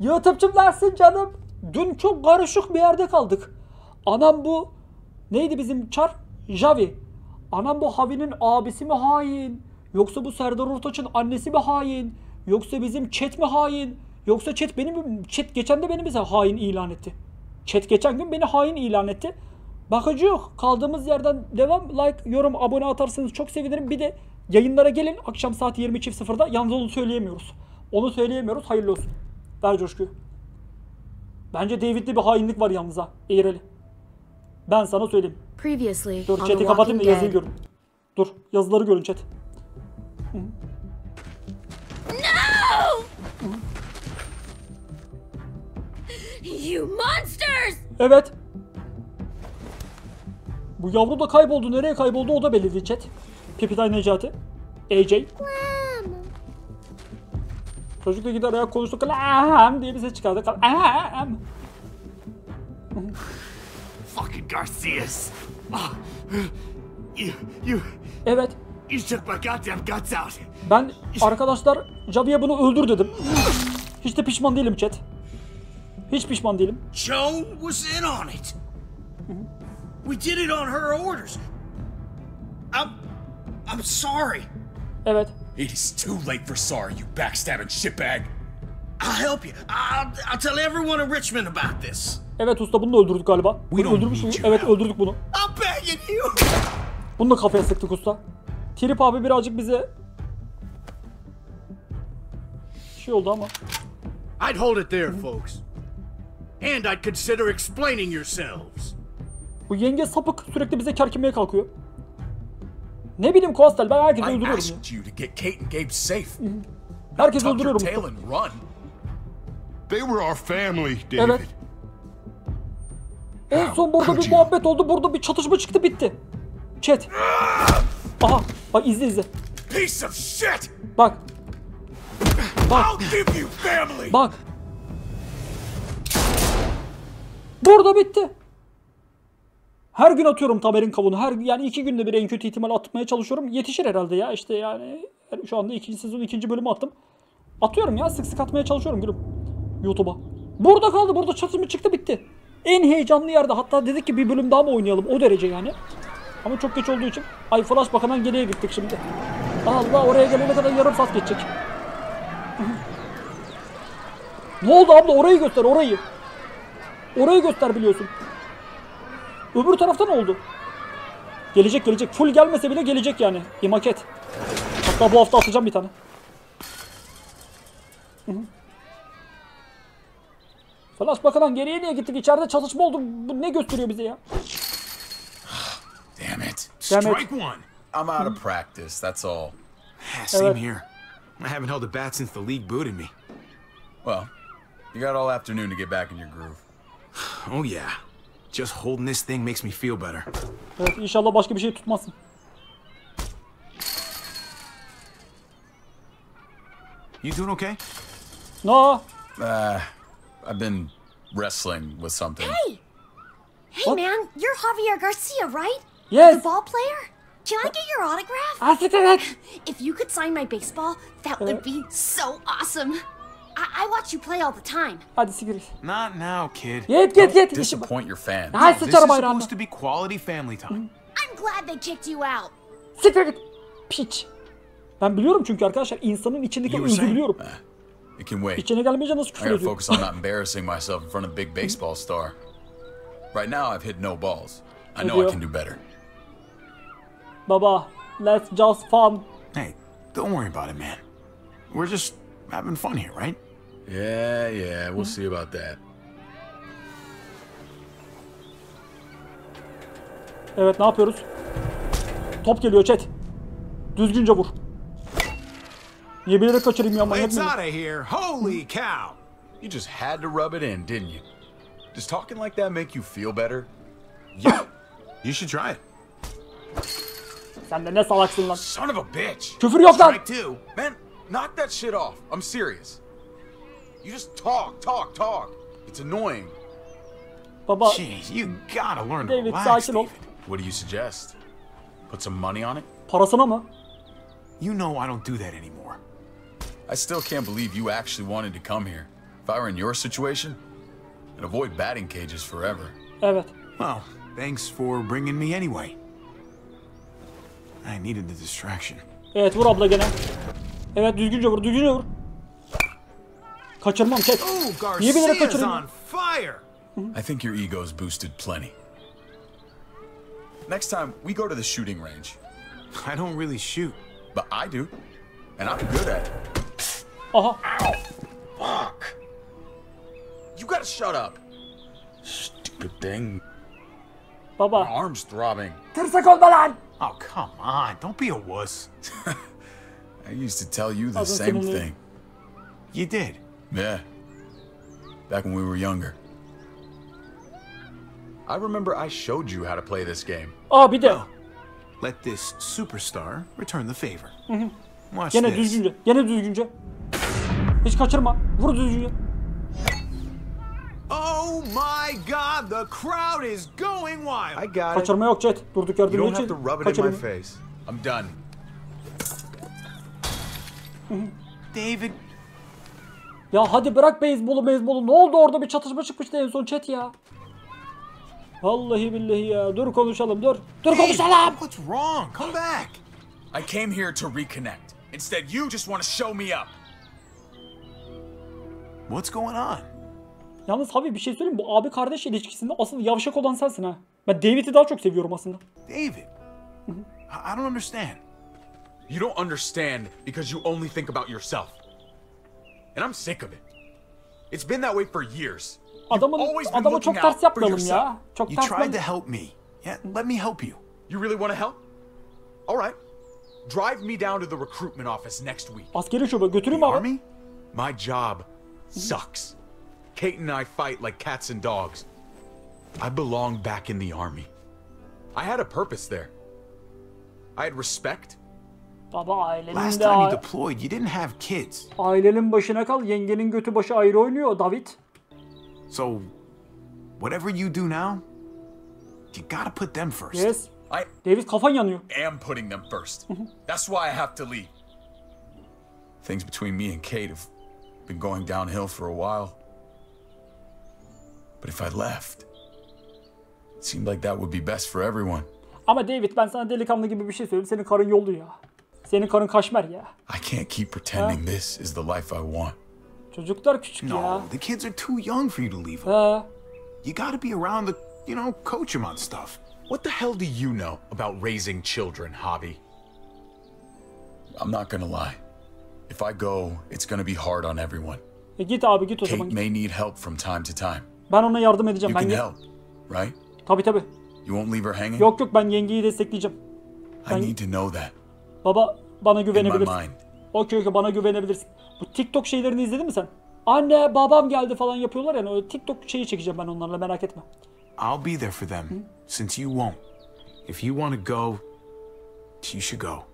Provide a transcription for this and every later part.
YouTube'cum canım. Dün çok karışık bir yerde kaldık. Anam bu neydi bizim çar? Javi. Anam bu Havi'nin abisi mi hain? Yoksa bu Serdar Ortaç'ın annesi mi hain? Yoksa bizim chat mi hain? Yoksa chat benim chat geçen de beni bize hain ilan etti. Chat geçen gün beni hain ilan etti. Bakıcı yok. Kaldığımız yerden devam. Like, yorum, abone atarsanız çok sevinirim. Bir de yayınlara gelin. Akşam saat 20.00'da. Yalnız onu söyleyemiyoruz. Onu söyleyemiyoruz. Hayırlı olsun. Ver coşkuyu. Bence David'de bir hainlik var yalnız ha. Eğreli. Ben sana söyleyeyim. Previously Dur chat'i kapatayım da yazıyı görün. Dur yazıları görün chat. You monsters! Evet. Bu yavru da kayboldu. Nereye kayboldu o da belli değil chat. Pipitay Necati. AJ. Çocuk da gider ayak konuştu. Kalam diye bir ses çıkardı. Kalam. Fucking Garcias. Ah, you, you, Evet. you took my goddamn guts out. Ben arkadaşlar Javi'ye bunu öldür dedim. Hiç de pişman değilim chat. Hiç pişman değilim. Joan was in on it. We did it on her orders. I'm, I'm sorry. Evet. It is too late for sorry, you backstabbing shitbag. I'll help you. I'll, I'll tell everyone in Richmond about this. Evet usta bunu da öldürdük galiba. Bunu don't öldürmüş müyüz? Evet öldürdük bunu. I'm begging you. Bunu da kafaya sıktık usta. Trip abi birazcık bize şey oldu ama. I'd hold it there, folks. And I'd consider explaining yourselves. Bu yenge sapık sürekli bize kerkimeye kalkıyor. Ne bileyim Kostel ben herkesi I öldürüyorum ya. asked you to get Kate and Gabe safe. Herkesi öldürüyorum. They were our family, David. Evet. En son burada bir muhabbet oldu. Burada bir çatışma çıktı bitti. Chat. Aha. Bak izle izle. Piece of shit! Bak. Bak. I'll give you family! Bak. Burada bitti. Her gün atıyorum Tamer'in kavunu. Her yani iki günde bir en kötü ihtimal atmaya çalışıyorum. Yetişir herhalde ya. İşte yani şu anda ikinci sezon ikinci bölümü attım. Atıyorum ya sık sık atmaya çalışıyorum gülüm. YouTube'a. Burada kaldı. Burada çatımı çıktı bitti. En heyecanlı yerde. Hatta dedik ki bir bölüm daha mı oynayalım? O derece yani. Ama çok geç olduğu için. Ay flash bak hemen geriye gittik şimdi. Allah oraya gelene kadar yarım saat geçecek. Ne oldu abla orayı göster orayı. Orayı göster biliyorsun. Öbür tarafta ne oldu? Gelecek gelecek. Full gelmese bile gelecek yani. Bir maket. Hatta bu hafta atacağım bir tane. Hı hı. Flash bakalım geriye niye gittik? İçeride çatışma oldu. Bu ne gösteriyor bize ya? Damn it. Strike one. I'm out of practice, that's all. Same here. I haven't held a bat since the league booted me. Well, you got all afternoon to get back in your groove. Oh yeah. Just holding this thing makes me feel better. Evet inşallah başka bir şey tutmasın. You doing okay? No. Uh, I've been wrestling with something. Hey! Hey What? man, you're Javier Garcia, right? Yes. The ball player? Can I get your autograph? Ah, siktir. If you could sign my baseball, that would be so awesome. I, I watch you play all the time. Hadi siktir. Not now, kid. Git git git. İşim- Disappoint your fans. Ay This is supposed to be quality family time. I'm glad they kicked you out. Siktir git. Piç. Ben biliyorum çünkü arkadaşlar insanın içindeki You were özü saying? biliyorum. Uh, it can wait. İçine gelmeyince nasıl I küfür gotta ediyor? focus on not embarrassing myself in front of a big baseball star. Right now, I've hit no balls. I know I Ediyor. can do better. Baba, let's just fun. Hey, don't worry about it, man. We're just having fun here, right? Yeah, yeah, we'll see about that. Evet ne yapıyoruz? Top geliyor chat. Düzgünce vur. Niye bilerek kaçırayım ya manyak mıyım? out of here. Holy cow. You just had to rub it in, didn't you? Does talking like that make you feel better? Yeah. You should try it. Sen de ne salaksın lan. Son of a bitch! Küfür yok lan. Man, knock that shit off. I'm serious. You just talk, talk, talk. It's annoying. Baba Jeez, you gotta learn to David relax, sakin ol. What do you suggest? Put some money on it? Parasına mı? You know I don't do that anymore. I still can't believe you actually wanted to come here. If I were in your situation, I'd avoid batting cages forever. Evet. Well, thanks for bringing me anyway. I needed the distraction. Evet vur abla gene. Evet düzgünce vur düzgünce vur. Kaçırmam çek. Ooh, Niye bilerek Garcia's kaçırayım? on fire! I think your ego's boosted plenty. Next time, we go to the shooting range. I don't really shoot. But I do. And I'm good at it. Aha. Fuck. You gotta shut up. Stupid thing. Baba. My arm's throbbing. Tırsak olma lan. Oh, come on. Don't be a wuss. I used to tell you the same thing. You did. Yeah. Back when we were younger. I remember I showed you how to play this game. Aa bir de. Let this superstar return the favor. Watch Gene this. düzgünce. Gene düzgünce. Hiç kaçırma. Vur düzgünce. Oh my god, the crowd is going wild. I got it. Kaçırma yok chat. Durduk yerde to için kaçırma. I'm done. David, Ya hadi bırak beyzbolu beyzbolu. Ne oldu orada bir çatışma çıkmıştı en son chat ya. Vallahi billahi ya. Dur konuşalım dur. Dur konuşalım. what's wrong? Come back. I came here to reconnect. Instead, you just want to show me up. What's going on? Yalnız abi bir şey söyleyeyim? Bu abi kardeş ilişkisinde asıl yavşak olan sensin ha. Ben David'i daha çok seviyorum aslında. David. I don't understand. You don't understand because you only think about yourself. And I'm sick of it. It's been that way for years. Adamın, always been adama çok looking ters out yapmayalım for ya. yourself. Çok You tried to help me. Yeah, let me help you. You really want to help? All right. Drive me down to the recruitment office next week. Askeri şube götüreyim abi. Army? My job sucks. Kate and I fight like cats and dogs. I belong back in the army. I had a purpose there. I had respect. Baba ailenin Last de time you deployed, you didn't have kids. ailenin başına kal. Yengenin götü başı ayrı oynuyor David. So, whatever you do now, you gotta put them first. Yes. I David kafan yanıyor. am putting them first. That's why I have to leave. Things between me and Kate have been going downhill for a while. But if I left, it seemed like that would be best for everyone. Ama David ben sana delikanlı gibi bir şey söyleyeyim. Senin karın yoldu ya. Senin karın kaşmer ya. I can't keep pretending this is the life I want. Çocuklar küçük ya. No, the kids are too young for you to leave them. He. You gotta be around to, you know, coach them on stuff. What the hell do you know about raising children, Hobby? I'm not gonna lie. If I go, it's gonna be hard on everyone. E git abi git o Kate zaman. may need help from time to time. Ben ona yardım edeceğim. You Ben can help, right? Tabii tabii. You won't leave her hanging? Yok yok ben yengeyi destekleyeceğim. I need to know that Baba bana güvenebilirsin. Okey okey bana güvenebilirsin. Bu TikTok şeylerini izledin mi sen? Anne babam geldi falan yapıyorlar yani. O TikTok şeyi çekeceğim ben onlarla merak etme. I'll be there for them, since you won't. If you want to go, you should go.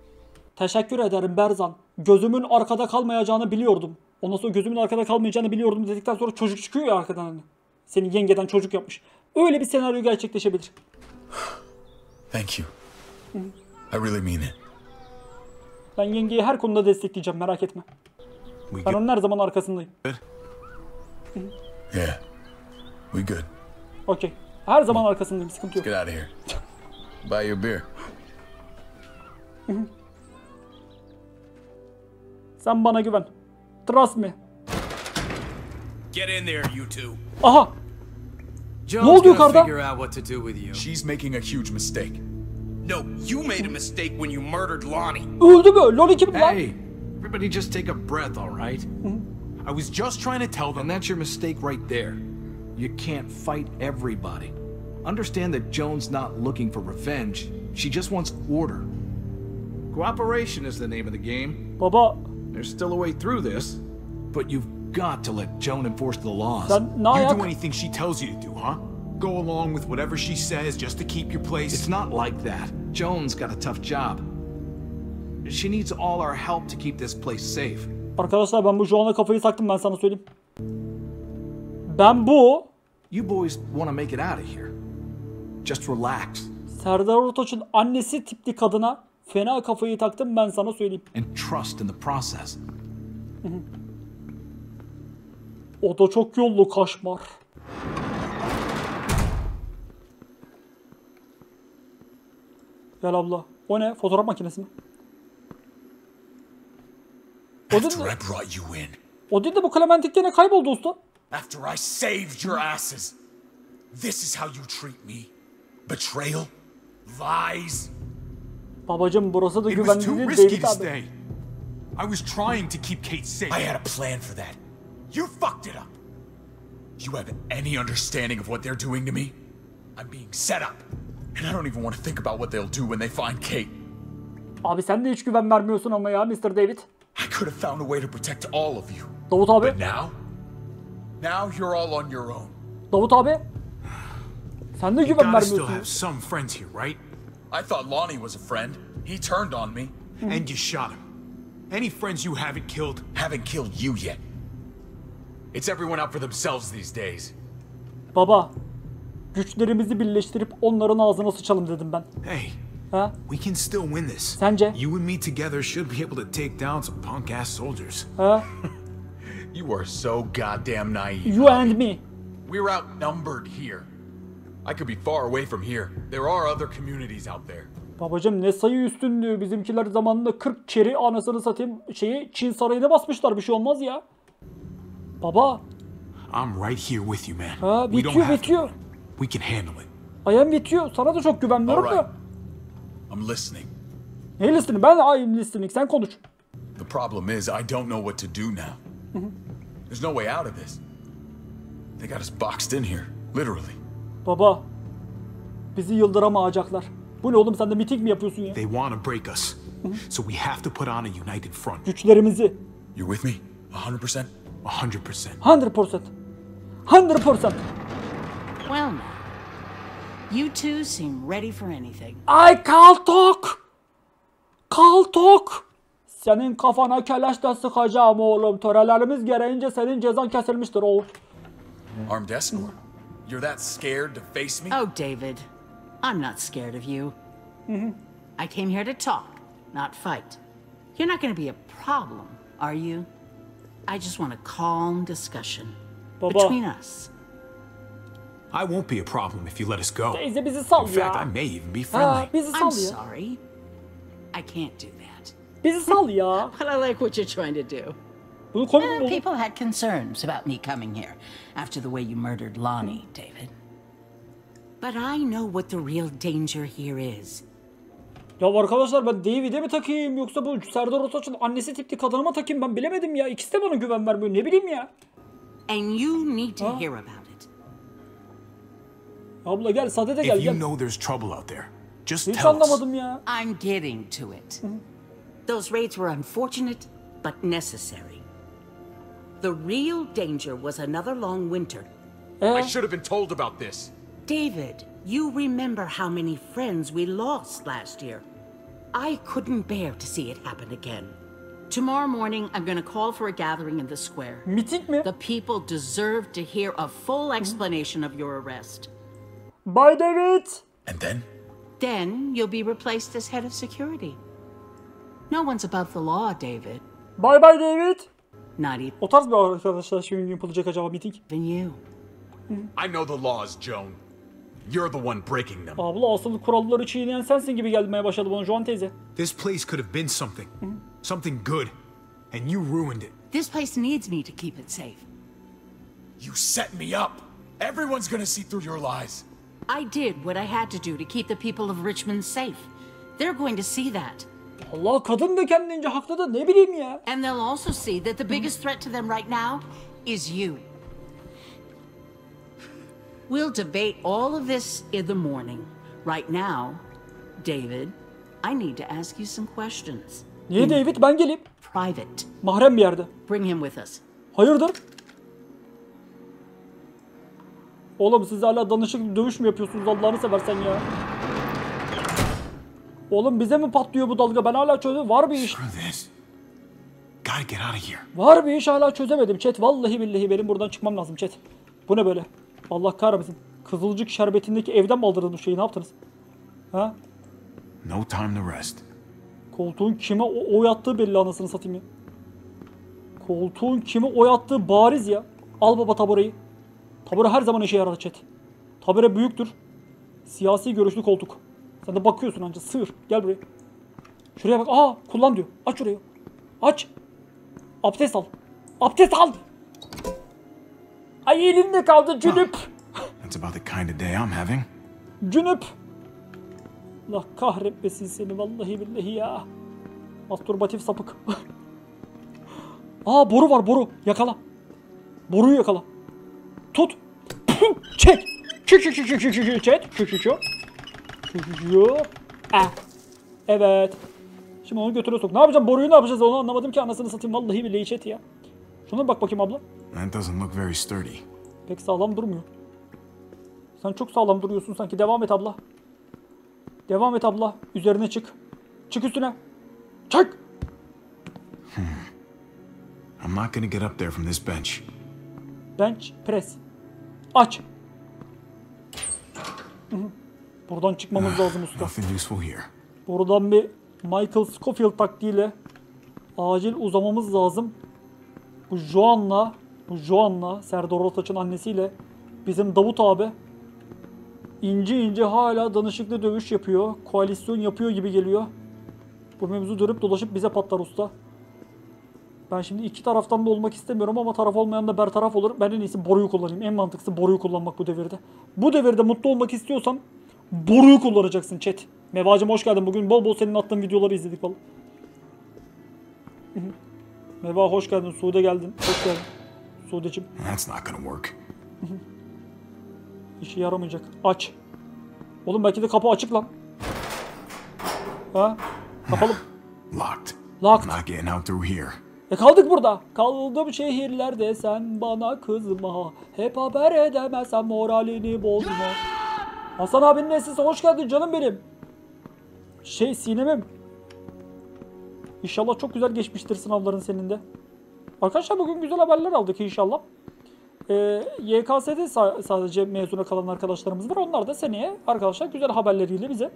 Teşekkür ederim Berzan. Gözümün arkada kalmayacağını biliyordum. Ondan sonra gözümün arkada kalmayacağını biliyordum dedikten sonra çocuk çıkıyor ya arkadan hani. Senin yengeden çocuk yapmış. Öyle bir senaryo gerçekleşebilir. Thank you. I really mean it. Ben yengeyi her konuda destekleyeceğim merak etme. We Ben good? onun her zaman arkasındayım. Yeah. We good. Okey. Her zaman arkasındayım sıkıntı yok. Get out of here. Buy you a beer. Sen bana güven. Trust me. Get in there, you two. Aha! Joe's oldu yukarıda? She's making a huge mistake. No, you made a mistake when you murdered Lonnie. Öldü mü? LoL 2000 lan. Hey, everybody just take a breath, all right? I was just trying to tell them. And that's your mistake right there. You can't fight everybody. Understand that Joan's not looking for revenge. She just wants order. Cooperation is the name of the game. Baba There's still a way through this, but you've got to let Joan enforce the laws. You do anything she tells you to do, huh? Go along with whatever she says just to keep your place. It's not like that. Joan's got a tough job. She needs all our help to keep this place safe. Arkadaşlar ben bu Joan'a kafayı taktım ben sana söyleyeyim. Ben bu You boys want to make it out of here. Just relax Serdar Ortaç'ın annesi tipli kadına fena kafayı taktım ben sana söyleyeyim. and trust in the process. O da çok yollu kaşmar. Gel abla. O ne? Fotoğraf makinesi mi? O değil, After de, I brought you in, o değil de bu Clementik gene kayboldu usta. after I saved your asses, this is how you treat me? Betrayal? Lies? Babacım burası da güvenli değil David abi. I was trying to keep Kate safe. I had a plan for that. You fucked it up. You have any understanding of what they're doing to me? I'm being set up. And I don't even want to think about what they'll do when they find Kate. Abi sen de hiç güven vermiyorsun ama ya Mr. David. I could have found a way to protect all of you. Davut abi. But now? Now you're all on your own. Davut abi. Sen de güven Gotta still have some friends here, right? I thought Lonnie was a friend. He turned on me. Hmm. And you shot him. Any friends you haven't killed, Haven't killed you yet. It's everyone out for themselves these days. Baba. Güçlerimizi birleştirip onların ağzına sıçalım dedim ben. hey, Ha? we can still win this. Sence? You and me together should be able to take down some punk ass soldiers. Ha? You are so goddamn naive. You and me. We're outnumbered here. I could be far away from here. There are other communities out there. Babacım ne sayı üstünlüğü. Bizimkiler zamanında 40 çeri anasını satayım şeyi Çin sarayına basmışlar bir şey olmaz ya. Baba. I'm right here with you, man. Ha we don't bitiyor bitiyor. We can handle it. Ayağım bitiyor. Sana da çok güvenmiyorum da. I'm listening. Ne listening? Ben I'm listening. Sen konuş. The problem is, I don't know what to do now. There's no way out of this. They got us boxed in here, literally. Baba. Bizi yıldırama ağacaklar. Bu ne oğlum sen de miting mi yapıyorsun ya? They want to break us. So we have to put on a united front. Güçlerimizi. You with me? 100%? 100%. 100%. 100%. Well, now, you two seem ready for anything. Ay kaltok. Kaltok. Senin kafana keleş de sıkacağım oğlum. Törelerimiz gereğince senin cezan kesilmiştir oğlum. Armed escort? You're that scared to face me? Oh, David, I'm not scared of you. I came here to talk, not fight. You're not going to be a problem, are you? I just want a calm discussion Baba. between us. I won't be a problem if you let us go. Teyze bizi sal In fact, I may even be Ha, friendly. bizi I'm sal ya. sorry. I can't do that. Bizi sal ya. But I like what you're trying to do. Bunu komik mi Uh, people had concerns about me coming here after the way you murdered Lonnie, David. But I know what the real danger here is. Ya arkadaşlar ben David'e mi takayım yoksa bu Serdar Ortaç'ın annesi tipli kadına mı takayım ben bilemedim ya. İkisi de bana güven vermiyor ne bileyim ya. And you need to Huh? hear about. Abla gel Sade de gel If you gel. know there's trouble out there, just Hiç tell us. anlamadım ya. I'm getting to it. Those raids were unfortunate, but necessary. The real danger was another long winter. Eh? I should have been told about this. David, you remember how many friends we lost last year. I couldn't bear to see it happen again. Tomorrow morning, I'm going to call for a gathering in the square. miting mi? The people deserve to hear a full explanation of your arrest. Bye David. And then? Then you'll be replaced as head of security. No one's above the law, David. Bye bye David. Not O tarz bir arkadaşlar şimdi yapılacak acaba miting. even you. I know the laws, Joan. You're the one breaking them. Abla asıl kuralları çiğneyen sensin gibi gelmeye başladı bana Joan teyze. This place could have been something. Something good. And you ruined it. This place needs me to keep it safe. You set me up. Everyone's gonna see through your lies. I did what I had to do to keep the people of Richmond safe. They're going to see that. Allah kadın da kendince haklı da ne bileyim ya. And they'll also see that the biggest threat to them right now is you. We'll debate all of this in the morning. Right now, David, I need to ask you some questions. Niye David ben geleyim. Private. Mahrem bir yerde. Bring him with us. Hayırdır? Oğlum siz hala danışık dövüş mü yapıyorsunuz Allah'ını seversen ya. Oğlum bize mi patlıyor bu dalga? Ben hala çözdüm. Var bir iş. Var bir iş hala çözemedim chat. Vallahi billahi benim buradan çıkmam lazım chat. Bu ne böyle? Allah kahretsin. Kızılcık şerbetindeki evden mi aldırdınız bu şeyi? Ne yaptınız? Ha? No time to rest. Koltuğun kime o- oy attığı belli anasını satayım ya. Koltuğun kime oy attığı bariz ya. Al baba tabureyi. Tabure her zaman işe yarar chat. Tabure büyüktür. Siyasi görüşlü koltuk. Sen de bakıyorsun anca sığır. Gel buraya. Şuraya bak. Aa kullan diyor. Aç şurayı. Aç. Abdest al. Abdest al. Ay elinde kaldı cünüp. That's about the kind of day I'm having. Cünüp. Allah kahretmesin seni vallahi billahi ya. Mastürbatif sapık. Aa boru var boru. Yakala. Boruyu yakala. Tut. Çek. Çek çek çek çek çek çek çek çek çek çek. Evet. Şimdi onu götüre sok. Ne yapacağım? Boruyu ne yapacağız? Onu anlamadım ki anasını satayım. Vallahi billahi chat ya. Şuna bak bakayım abla. That doesn't look very sturdy. Pek sağlam durmuyor. Sen çok sağlam duruyorsun sanki. Devam et abla. Devam et abla. Üzerine çık. Çık üstüne. Çık. I'm not gonna get up there from this bench. Bench press. Aç. Buradan çıkmamız lazım usta. Buradan bir Michael Scofield taktiğiyle acil uzamamız lazım. Bu Joan'la, bu Joan'la Serdar Ortaç'ın annesiyle bizim Davut abi ince ince hala danışıklı dövüş yapıyor. Koalisyon yapıyor gibi geliyor. Bu mevzu dönüp dolaşıp bize patlar usta. Ben şimdi iki taraftan da olmak istemiyorum ama taraf olmayan da bertaraf olur. Ben en iyisi boruyu kullanayım. En mantıklısı boruyu kullanmak bu devirde. Bu devirde mutlu olmak istiyorsan boruyu kullanacaksın chat. Mevacım hoş geldin. Bugün bol bol senin attığın videoları izledik valla. Meva hoş geldin. Sude geldin. Hoş geldin. Sude'cim That's not gonna work. işe yaramayacak. Aç. Oğlum belki de kapı açık lan. Ha? Kapalı. Locked. Locked. Not getting out through here. E kaldık burada. Kaldım şehirlerde sen bana kızma. Hep haber edemezsen moralini bozma. Hasan abinin nesisi hoş geldin canım benim. Şey Sinem'im. İnşallah çok güzel geçmiştir sınavların senin de. Arkadaşlar bugün güzel haberler aldık inşallah. Ee, YKS'de sa- sadece mezuna kalan arkadaşlarımız var. Onlar da seneye arkadaşlar güzel haberleriyle bize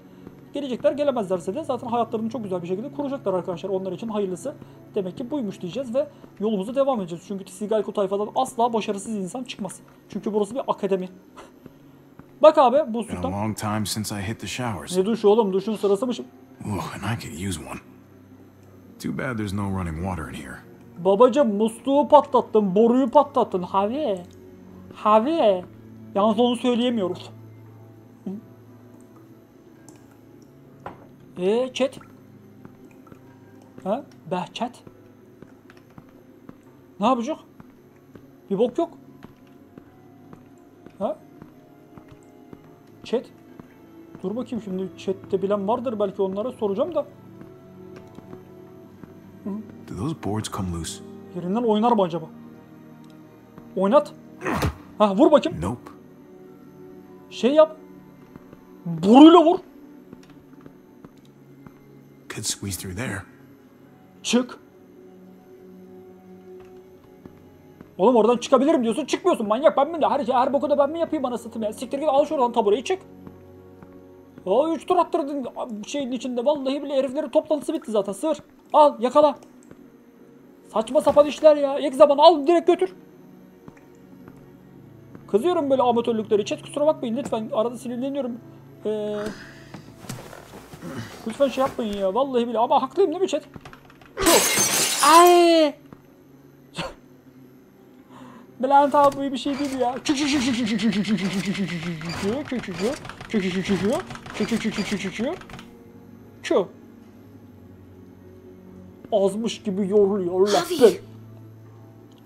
gelecekler. Gelemezlerse de zaten hayatlarını çok güzel bir şekilde kuracaklar arkadaşlar. Onlar için hayırlısı demek ki buymuş diyeceğiz ve yolumuza devam edeceğiz. Çünkü Tisigalko tayfadan asla başarısız insan çıkmaz. Çünkü burası bir akademi. Bak abi bu sultan. Ne duşu oğlum duşun sırası mı şimdi? Ugh, and I could use one. Too bad there's no running water in here. Babacım musluğu patlattın, boruyu patlattın. Havi. Havi. Yalnız onu söyleyemiyoruz. Ee chat. Ha? Behçet. Ne yapacak? Bir bok yok. Ha? Chat. Dur bakayım şimdi chatte bilen vardır belki onlara soracağım da. Do those boards come loose? Yerinden oynar mı acaba? Oynat. Ha vur bakayım. Nope. Şey yap. Boruyla vur. Could squeeze through there. Çık. Oğlum oradan çıkabilirim diyorsun çıkmıyorsun manyak ben mi de her, her boku da ben mi yapayım anasını satayım ya siktir git al şuradan tabureyi çık. Aa 3 tur attırdın şeyin içinde vallahi bile heriflerin toplantısı bitti zaten sığır. Al yakala. Saçma sapan işler ya. İlk zaman al direkt götür. Kızıyorum böyle amatörlükleri. Chat kusura bakmayın lütfen. Arada sinirleniyorum. Ee, lütfen şey yapmayın ya. Vallahi bile. Ama haklıyım değil mi chat? Şu. Ay. Bülent abi bir şey değil ya. Azmış gibi yoruluyor lafı.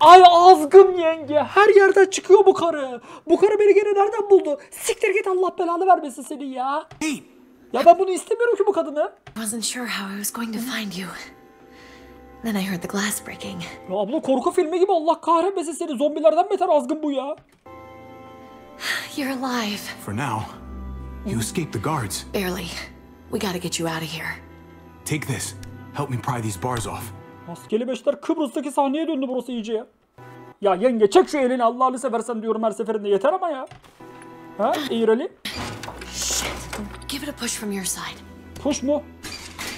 Ay azgın yenge. Her yerden çıkıyor bu karı. Bu karı beni gene nereden buldu? Siktir git Allah belanı vermesin seni ya. Ya ben bunu istemiyorum ki bu kadını. Wasn't sure how I was going to find you. Then I heard the glass breaking. Ya abla korku filmi gibi Allah kahretmesin seni. Zombilerden beter azgın bu ya. You're alive. For now, you escaped the guards. Barely. We gotta get you out of here. Take this. Help me pry these bars off. Maskeli beşler Kıbrıs'taki sahneye döndü burası iyice ya. Ya yenge çek şu elini Allah'ını seversen diyorum her seferinde yeter ama ya. Ha Eğir Ali? Give it a push from your side. Push mu?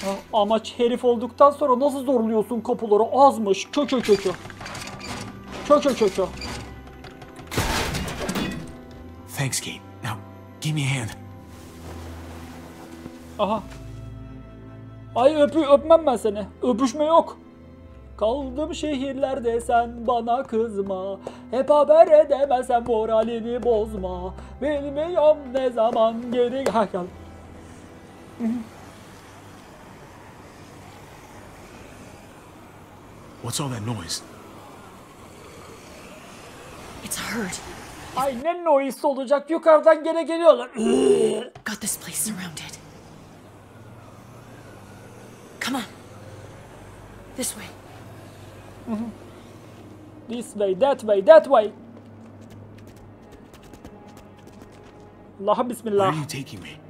Ha, amaç herif olduktan sonra nasıl zorluyorsun kapıları azmış. Kö kö kö kö. Kö kö kö kö. Thanks, Kate. Now, give me a hand. Aha. Ay öpü öpmem ben seni. Öpüşme yok. Kaldım şehirlerde sen bana kızma. Hep haber edemezsen moralini bozma. Bilmiyorum ne zaman geri... Ha gel. Mm-hmm. What's all that noise? It's herd. Ay ne noise olacak yukarıdan gene geliyorlar. Got this place surrounded. Come on. This way. Mm-hmm. This way, that way, that way. Allah'a Where are you taking me?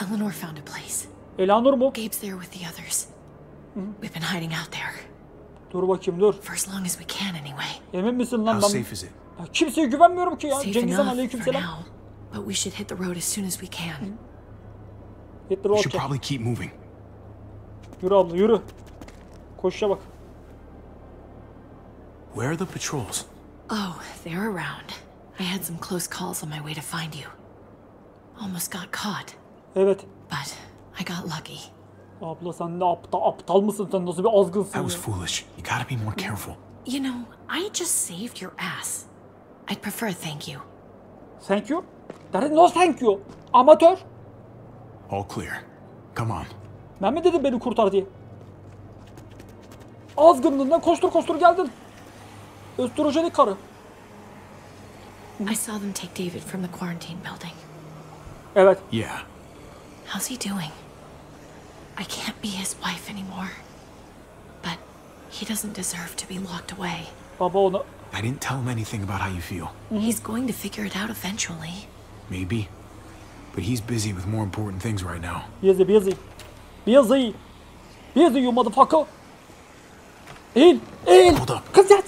Eleanor found a place. Elanur mu? Gabe's there with the others. We've been hiding out there. Dur bakayım dur. For as long as we can, anyway. Emin misin lan How safe is it? Ya kimseye güvenmiyorum ki ya. Safe Cengiz Han enough aleyküm for selam. now. But we should hit the road as soon as we can. Hit the We road should check. probably keep moving. Yürü abla yürü. Koşuşa bak. Where are the patrols? Oh, they're around. I had some close calls on my way to find you. Almost got caught, Evet. but I got lucky. Abla sen ne aptal, aptal mısın sen nasıl bir azgınsın That was ya. foolish. You gotta be more careful. You know, I just saved your ass. I'd prefer a thank you. Thank you. That is no thank you. Amatör. All clear. Come on. Ben mi dedim beni kurtar diye? Azgınlığından koştur koştur geldin. Östrojenik karı. I saw them take David from the quarantine building. Evet. Yeah. How's he doing? I can't be his wife anymore. But he doesn't deserve to be locked away. Baba onu I didn't tell him anything about how you feel. He's going to figure it out eventually. Maybe. But he's busy with more important things right now. busy busy. Busy. Busy you motherfucker. Eğil. Eğil. Hold up. Kız yat.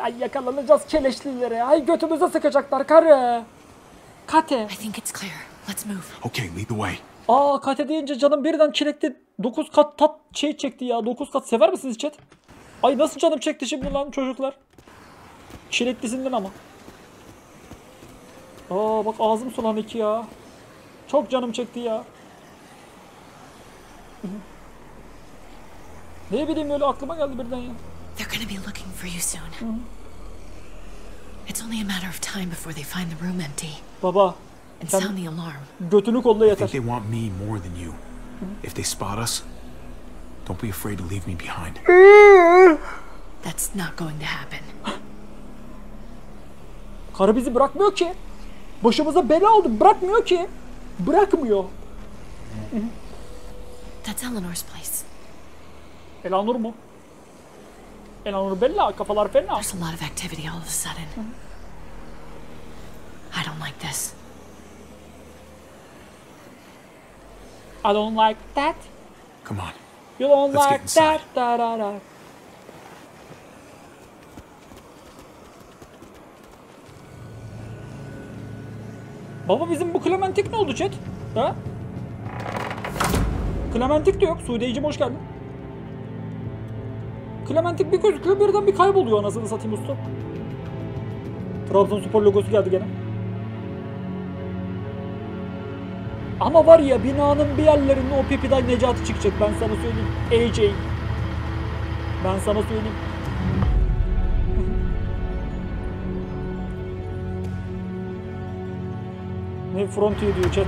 Ay yakalanacağız keleşlilere. Ay götümüze sıkacaklar karı. Kate. I think it's clear. Let's move. Okay, lead the way. Aa kate deyince canım birden çilekli 9 kat tat şey çekti ya. 9 kat sever misiniz chat? Ay nasıl canım çekti şimdi lan çocuklar. Çileklisinden ama. Aa bak ağzım sulandı iki ya. Çok canım çekti ya. ne bileyim öyle aklıma geldi birden ya. They're gonna be looking for you soon. It's only a matter of time before they find the room empty Baba Sen- sound the alarm. götünü kolla I yeter. think they want me more than you. If they spot us, don't be afraid to leave me behind. That's not going to happen. Karı bizi bırakmıyor ki. Başımıza bela oldu bırakmıyor ki. Bırakmıyor. That's Eleanor's place. Elanur mu? Elanur bella kafalar fena. There's a lot of activity all of a sudden. I don't like this. I don't like that. Come on. You don't Let's like that. Da, da, da. Baba bizim bu Klementik ne oldu chat? Ha? Klementik de yok. Suudeyicim hoş geldin. Klementik bir gözüküyor birden bir kayboluyor anasını satayım usta. Trabzonspor logosu geldi gene. Ama var ya binanın bir yerlerinde o Pipiden Necati çıkacak ben sana söyleyeyim. AJ. Ben sana söyleyeyim. ne frontier diyor chat.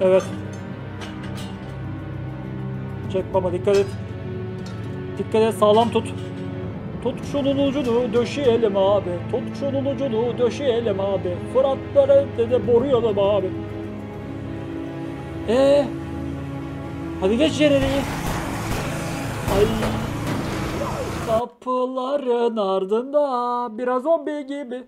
Evet. Çek baba dikkat et. Dikkat et sağlam tut. Tut şunun ucunu döşeyelim abi. Tut şunun ucunu döşeyelim abi. Fıratları de boruyalım abi. Ee, hadi geç Ceren'i. Ay. Kapıların ardında biraz zombi gibi.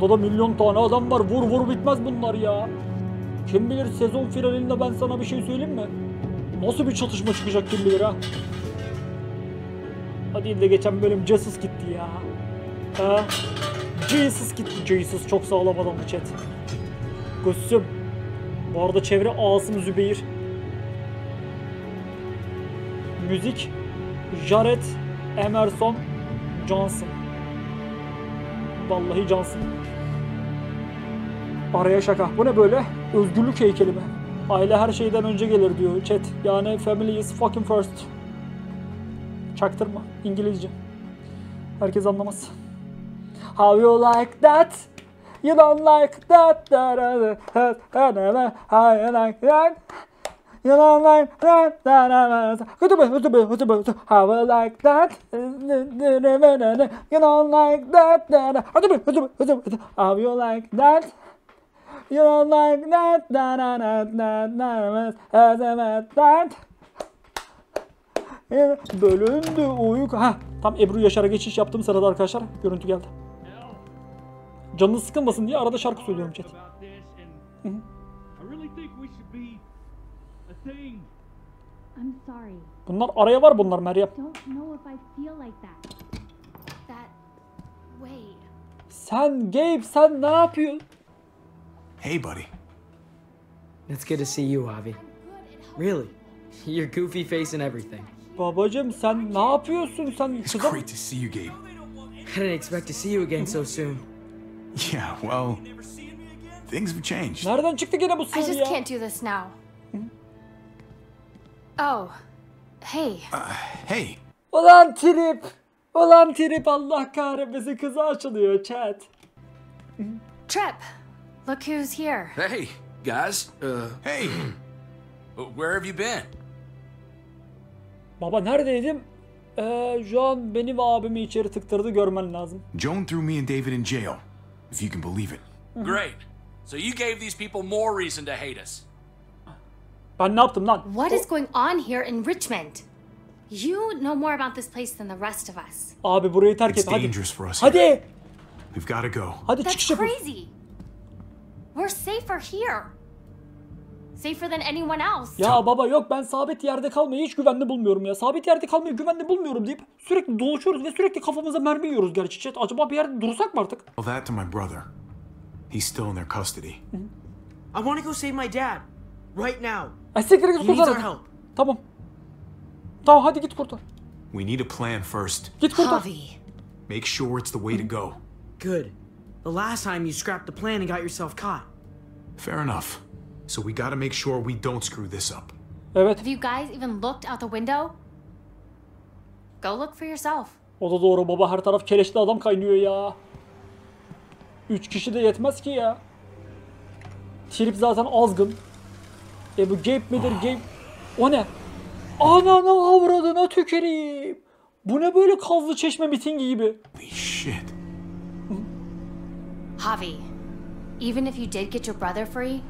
Dışarıda da milyon tane adam var. Vur vur bitmez bunlar ya. Kim bilir sezon finalinde ben sana bir şey söyleyeyim mi? Nasıl bir çatışma çıkacak kim bilir ha. Hadi de geçen bölüm Jesus gitti ya. Ha? Jesus gitti. Jesus çok sağlam adamdı chat. Gülsüm. Bu arada çevre Asım Zübeyir. Müzik Jared Emerson Johnson. Vallahi Johnson. Araya şaka. Bu ne böyle? Özgürlük heykeli mi? Aile her şeyden önce gelir diyor chat. Yani family is fucking first. Çaktırma. İngilizce. Herkes anlamaz. How you like that? You don't like that. How you like that? You don't like that. da, da, da, da. Hıtıbı, hıtıbı, hıtıbı, hıtıbı. How you like that? You don't like that. hıtıbı, hıtıbı, hıtıbı. How you like that? You don't like that. da, da, da, da, da, da, da. Bölündü uyku. Ha, tam Ebru Yaşar'a geçiş yaptığım sırada arkadaşlar görüntü geldi. Canınız sıkılmasın diye arada şarkı söylüyorum chat. Bunlar araya var bunlar Meryem. I. Sen Gabe sen ne yapıyorsun? Hey, buddy. It's good to see you, Avi. Really? Your goofy face and everything. Babacım sen ne yapıyorsun sen It's kızım? great to see you, Gabe. I didn't expect to see you again so soon. Yeah, well, things have changed. Nereden çıktı gene bu I sır just ya? can't do this now. Oh, hey. Hey, Ulan trip. Ulan trip Allah kahretmesin kızı açılıyor chat. Trip. Look who's here. Hey, guys. Uh, hey. where have you been? Baba neredeydim? Ee, an beni ve abimi içeri tıktırdı görmen lazım. Joan threw me and David in jail, if you can believe it. Great. So you gave these people more reason to hate us. Ben ne yaptım lan? What is going on here in Richmond? You know more about this place than the rest of us. Abi burayı terk It's et hadi. dangerous for us. here. Hadi. We've got to go. Hadi That's çıkış crazy. We're safer here. Safer than anyone else. Ya baba yok ben sabit yerde kalmayı hiç güvenli bulmuyorum ya. Sabit yerde kalmayı güvenli bulmuyorum deyip sürekli dolaşıyoruz ve sürekli kafamıza mermi yiyoruz gerçi chat. Acaba bir yerde dursak mı artık? Tell that to my brother. He's still in their custody. I want to go save my dad. Right now. Ay siktir git kurtar. help. Tamam. Tamam hadi git kurtar. We need a plan first. Git kurtar. Make sure it's the way to go. Good. The last time you scrapped the plan and got yourself caught. Fair enough. So we got to make sure we don't screw this up. Evet. Have you guys even looked out the window? Go look for yourself. O da doğru baba her taraf keleşli adam kaynıyor ya. Üç kişi de yetmez ki ya. Trip zaten azgın. E bu Gabe midir Gabe? O ne? Ananı avradına tüküreyim. Bu ne böyle kazlı çeşme mitingi gibi? Shit. Javi, even if you did get your brother free,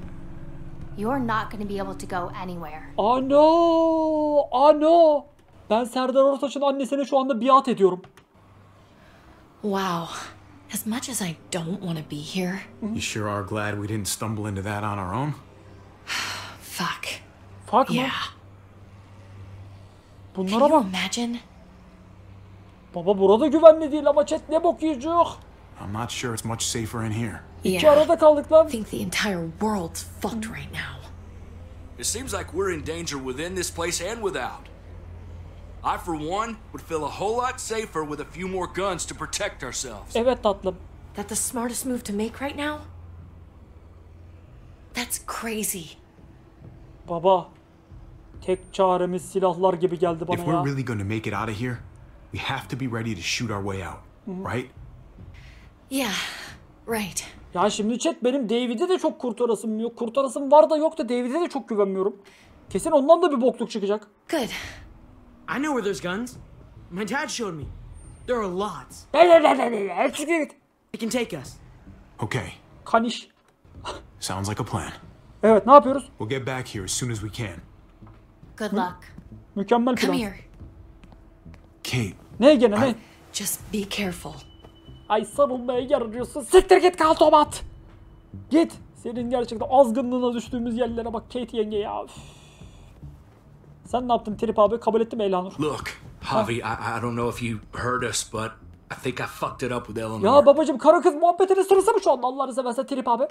you're not going to be able to go anywhere. Ano! Ano! Ben Serdar Ortaç'ın annesine şu anda biat ediyorum. Wow. As much as I don't want to be here, You sure are glad we didn't stumble into that on our own? Fuck. Fuck mı? Yeah. Bunlara Can you bak. imagine? Baba burada güvenli değil ama chat ne bok yiyecek. I'm not sure it's much safer in here. İki arada kaldık lan. I think the entire world's fucked right now. It seems like we're in danger within this place and without. I, for one, would feel a whole lot safer with a few more guns to protect ourselves. Evet tatlım. That the smartest move to make right now? That's crazy. Baba. Tek çaremiz silahlar gibi geldi If bana we're ya. really going to make it out of here, we have to be ready to shoot our way out, right? Yeah, right. Ya şimdi chat benim David'e de çok kurtarasım yok. Kurtarasım var da yok da David'e de çok güvenmiyorum. Kesin ondan da bir bokluk çıkacak. Good. I know where there's guns. My dad showed me. There are lots. They can take us. Okay, Kaniş. sounds like a plan. Evet ne yapıyoruz? We'll get back here as soon as we can. Good luck. Mükemmel Come plan. here. Kate, Ne gene ne? Just be careful. Ay sarılmaya yarıyorsun. Siktir git kal tomat. Git. Senin gerçekten azgınlığına düştüğümüz yerlere bak Kate yenge ya. Üf. Sen ne yaptın Trip abi? Kabul etti mi? Look, Javi, I, I don't know if you heard us, but I think I fucked it up with Eleanor. Ya babacım karı kız muhabbetinin sırası mı şu anda Allah'ını seversen Trip abi?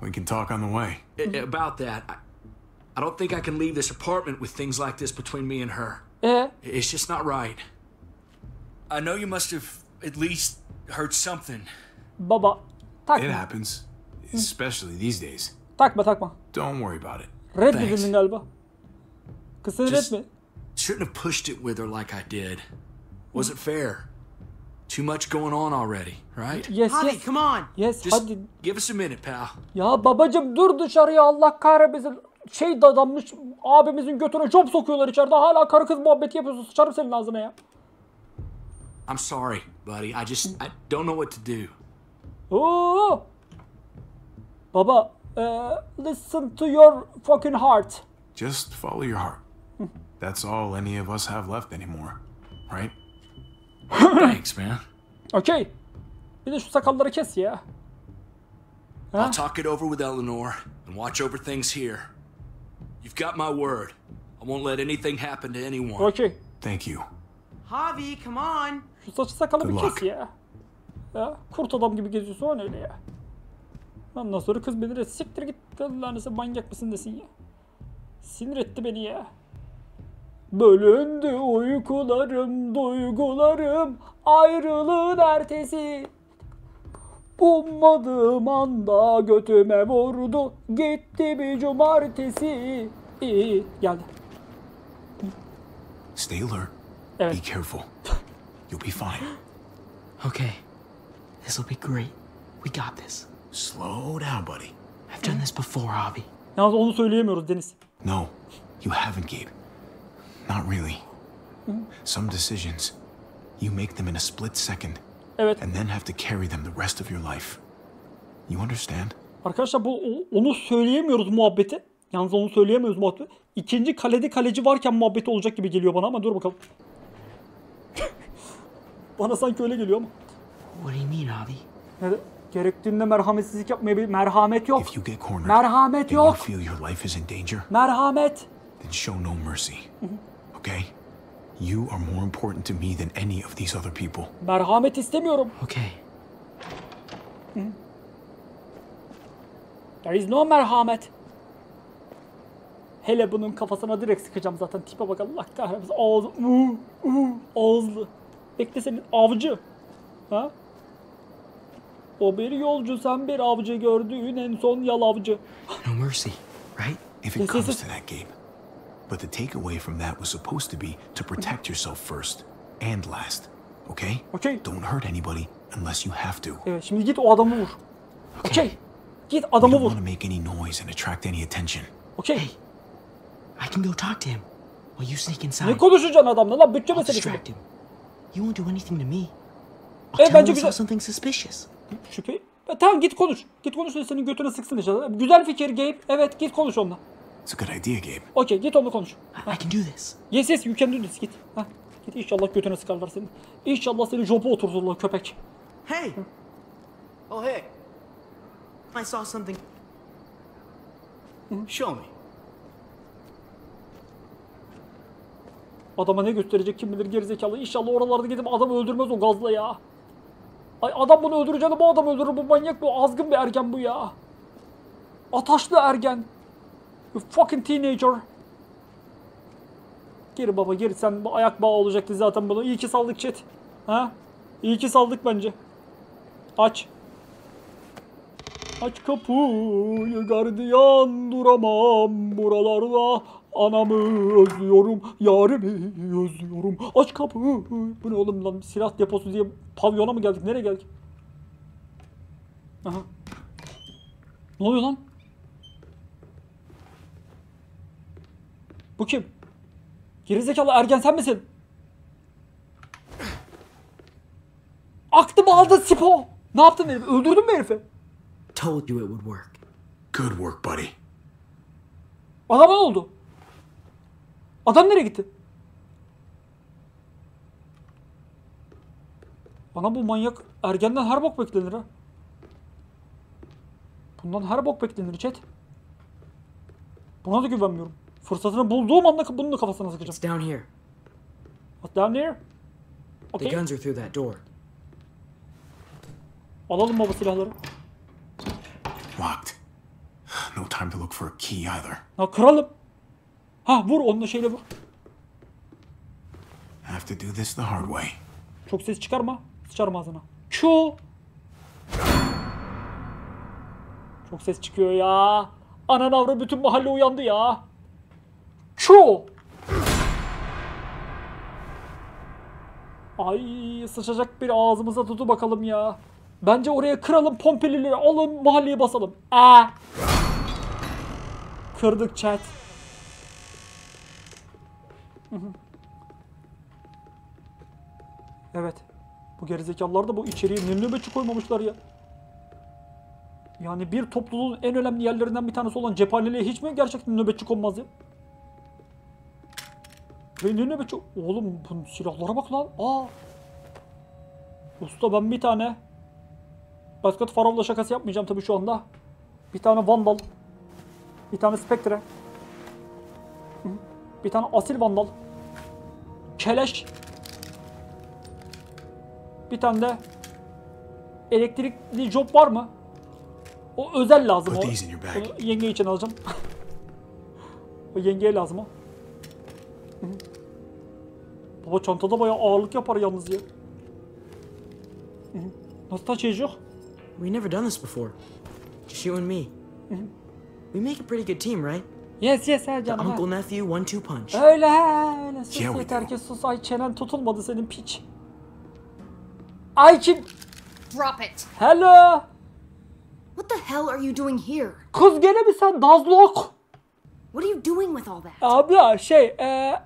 We can talk on the way. I- about that, I, I don't think I can leave this apartment with things like this between me and her. Ee? It's just not right. I know you must have at least heard something. Baba It takma. happens, especially these days. Takma takma. Don't worry about it. Red Thanks. dedin galiba. Kısır red Just mi? shouldn't have pushed it with her like I did. Wasn't fair. Too much going on already, right? Yes Javi, yes. come on. Yes Just hadi. give us a minute, pal. Ya babacım dur dışarıya Allah kahretmesin. Şey dadanmış abimizin götüne job sokuyorlar içeride. Hala karı kız muhabbeti yapıyorsun. Sıçarım senin ağzına ya. I'm sorry, buddy. I just I don't know what to do. Oo. Baba, eh, listen to your fucking heart. Just follow your heart. That's all any of us have left anymore, right? Thanks, man. Okey. Bir de şu sakalları kes ya. I'll talk it over with Eleanor and watch over things here. You've got my word. I won't let anything happen to anyone. Okey. Thank you. Javi, come on. Şu saçı sakalı bir kes ya. Ya kurt adam gibi geziyorsun o ne öyle ya. Ondan sonra kız beni de siktir git lanesi manyak mısın desin ya. Sinir etti beni ya. Bölündü uykularım, duygularım, ayrılığın ertesi. Ummadığım anda götüme vurdu, gitti bir cumartesi. İyi iyi geldi. Stay alert. Evet. Be careful. You'll be fine. Okay. This'll be great. We got this. Slow down, buddy. I've done this before, Javi. Yalnız onu söyleyemiyoruz Deniz. No, you haven't, Gabe. Not really. Some decisions, you make them in a split second Evet. and then have to carry them the rest of your life. You understand? Arkadaşlar bu onu söyleyemiyoruz muhabbeti. Yalnız onu söyleyemiyoruz muhabbeti. İkinci kalede kaleci varken muhabbeti olacak gibi geliyor bana ama dur bakalım. bana sanki öyle geliyor ama. What do you mean, Javi? Yani gerektiğinde merhametsizlik yapmaya bir merhamet yok. If you get cornered Merhamet and you yok. feel your life is in danger, Merhamet. then show no mercy. Okay? You are more important to me than any of these other people. Merhamet istemiyorum. Okay. There is no merhamet. Hele bunun kafasına direkt sıkacağım zaten. Tipe bak Allah uu, uu, ağızlı. Bekle senin avcı. Ha? O bir yolcu sen bir avcı gördüğün en son yalavcı. No mercy, right? If it comes to that, Gabe. But the takeaway from that was supposed to be to protect yourself first and last. Okay? Okay. Don't hurt anybody unless you have to. Evet şimdi git o adamı vur. Okey. Git adamı you don't vur. want to make any noise and attract any attention. Okey. I can go talk to him while you sneak inside. Ne konuşacaksın adamla lan bütçe meselesi. bu. distract him. You won't do anything to me. I'll tell bence güzel. something suspicious. Şüphe. E, tamam git konuş. Git konuş senin götüne sıksın inşallah. Güzel fikir Gabe. Evet git konuş onunla. It's a good idea, Gabe. Okey git onunla konuş. I, I can do this. Yes yes you can do this git. Ha. Git inşallah götüne sıkarlar seni. İnşallah seni jopa oturturlar köpek. Hey! Oh, hey. I saw something. Show me. Adama ne gösterecek kim bilir gerizekalı. İnşallah oralarda gidip adamı öldürmez o gazla ya. Ay adam bunu öldüreceğini bu adam öldürür. Bu manyak bu azgın bir ergen bu ya. Ataşlı ergen. You fucking teenager. Geri baba geri sen bu ayak bağı olacaktı zaten bunu. İyi ki saldık chat. Ha? İyi ki saldık bence. Aç. Aç kapıyı gardiyan duramam buralarda. Anamı özlüyorum, yarimi özlüyorum. Aç kapıyı. Bu ne oğlum lan silah deposu diye pavyona mı geldik? Nereye geldik? Aha. Ne oluyor lan? Bu kim? Gerizekalı ergen sen misin? Aklımı aldın Sipo. Ne yaptın herif? Öldürdün mü herifi? Told you it would work. Good work, buddy. Adama ne oldu? Adam nereye gitti? Bana bu manyak ergenden her bok beklenir ha. Bundan her bok beklenir chat. Buna da güvenmiyorum. Fırsatını bulduğum anda bunun da kafasına sıkacağım. It's down here. What's down there? The Okay. guns are through that door. Alalım baba silahları. Locked. No time to look for a key either. Ha kıralım. Ha vur onunla şeyle vur. Have to do this the hard way. Çok ses çıkarma. Sıçarım ağzına. Q. Çok ses çıkıyor ya. Anan avra bütün mahalle uyandı ya. Q. Ay sıçacak bir ağzımıza tutu bakalım ya. Bence oraya kıralım pompelileri alın mahalleye basalım. Aa. Kırdık chat. Evet. Bu gerizekalılar da bu içeriye ne nöbetçi koymamışlar ya. Yani bir topluluğun en önemli yerlerinden bir tanesi olan cephaneliğe hiç mi gerçekten nöbetçi konmaz ya? Ve ne nöbetçi? Oğlum bu silahlara bak lan. Aa. Usta ben bir tane Basket Farov'la şakası yapmayacağım tabii şu anda. Bir tane Vandal. Bir tane Spectre. Bir tane Asil Vandal. Keleş. Bir tane de elektrikli job var mı? O özel lazım o. Onu yenge için alacağım. o yengeye lazım o. Baba çantada bayağı ağırlık yapar yalnız ya. Nasıl taşıyacak? We never done this before. Just you and me. We make a pretty good team, right? Yes yes The canım. ha. uncle nephew one two punch. Öyle he öyle sus Yeah, we yeter ki sus ay çenen tutulmadı senin piç. Ay kim? Drop it. Hello. What the hell are you doing here? Kız gene mi sen Dazlok? What are you doing with all that? Abla şey eee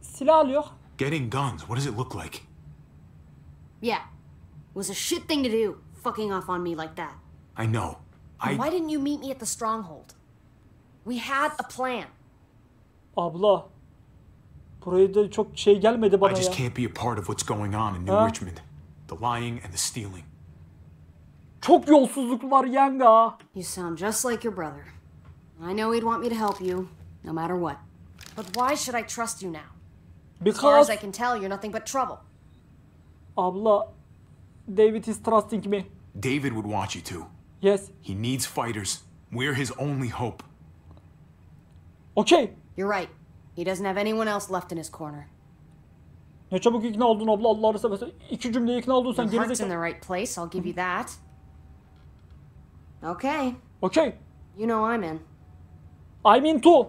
silah alıyor. Getting guns, what does it look like? Yeah. It was a shit thing to do, fucking off on me like that. I know. I Why didn't you meet me at the stronghold? We had a plan. Abla. Buraya da çok şey gelmedi I bana ya. just can't be a part of what's going on in New Huh? Richmond. The lying and the stealing. Çok yolsuzluk var yenga. You sound just like your brother. I know he'd want me to help you, no matter what. But why should I trust you now? As far as Because I can tell, you're nothing but trouble. abla David is trusting me. David would want you to. Yes. He needs fighters. We're his only hope. Okay. You're right. He doesn't have anyone else left in his corner. Ne çabuk ikna oldun abla Allah'ını seversen. İki cümleye ikna oldun sen Your heart's in the right place, I'll give you that. Okay, Okay. you know I'm in. I'm in too.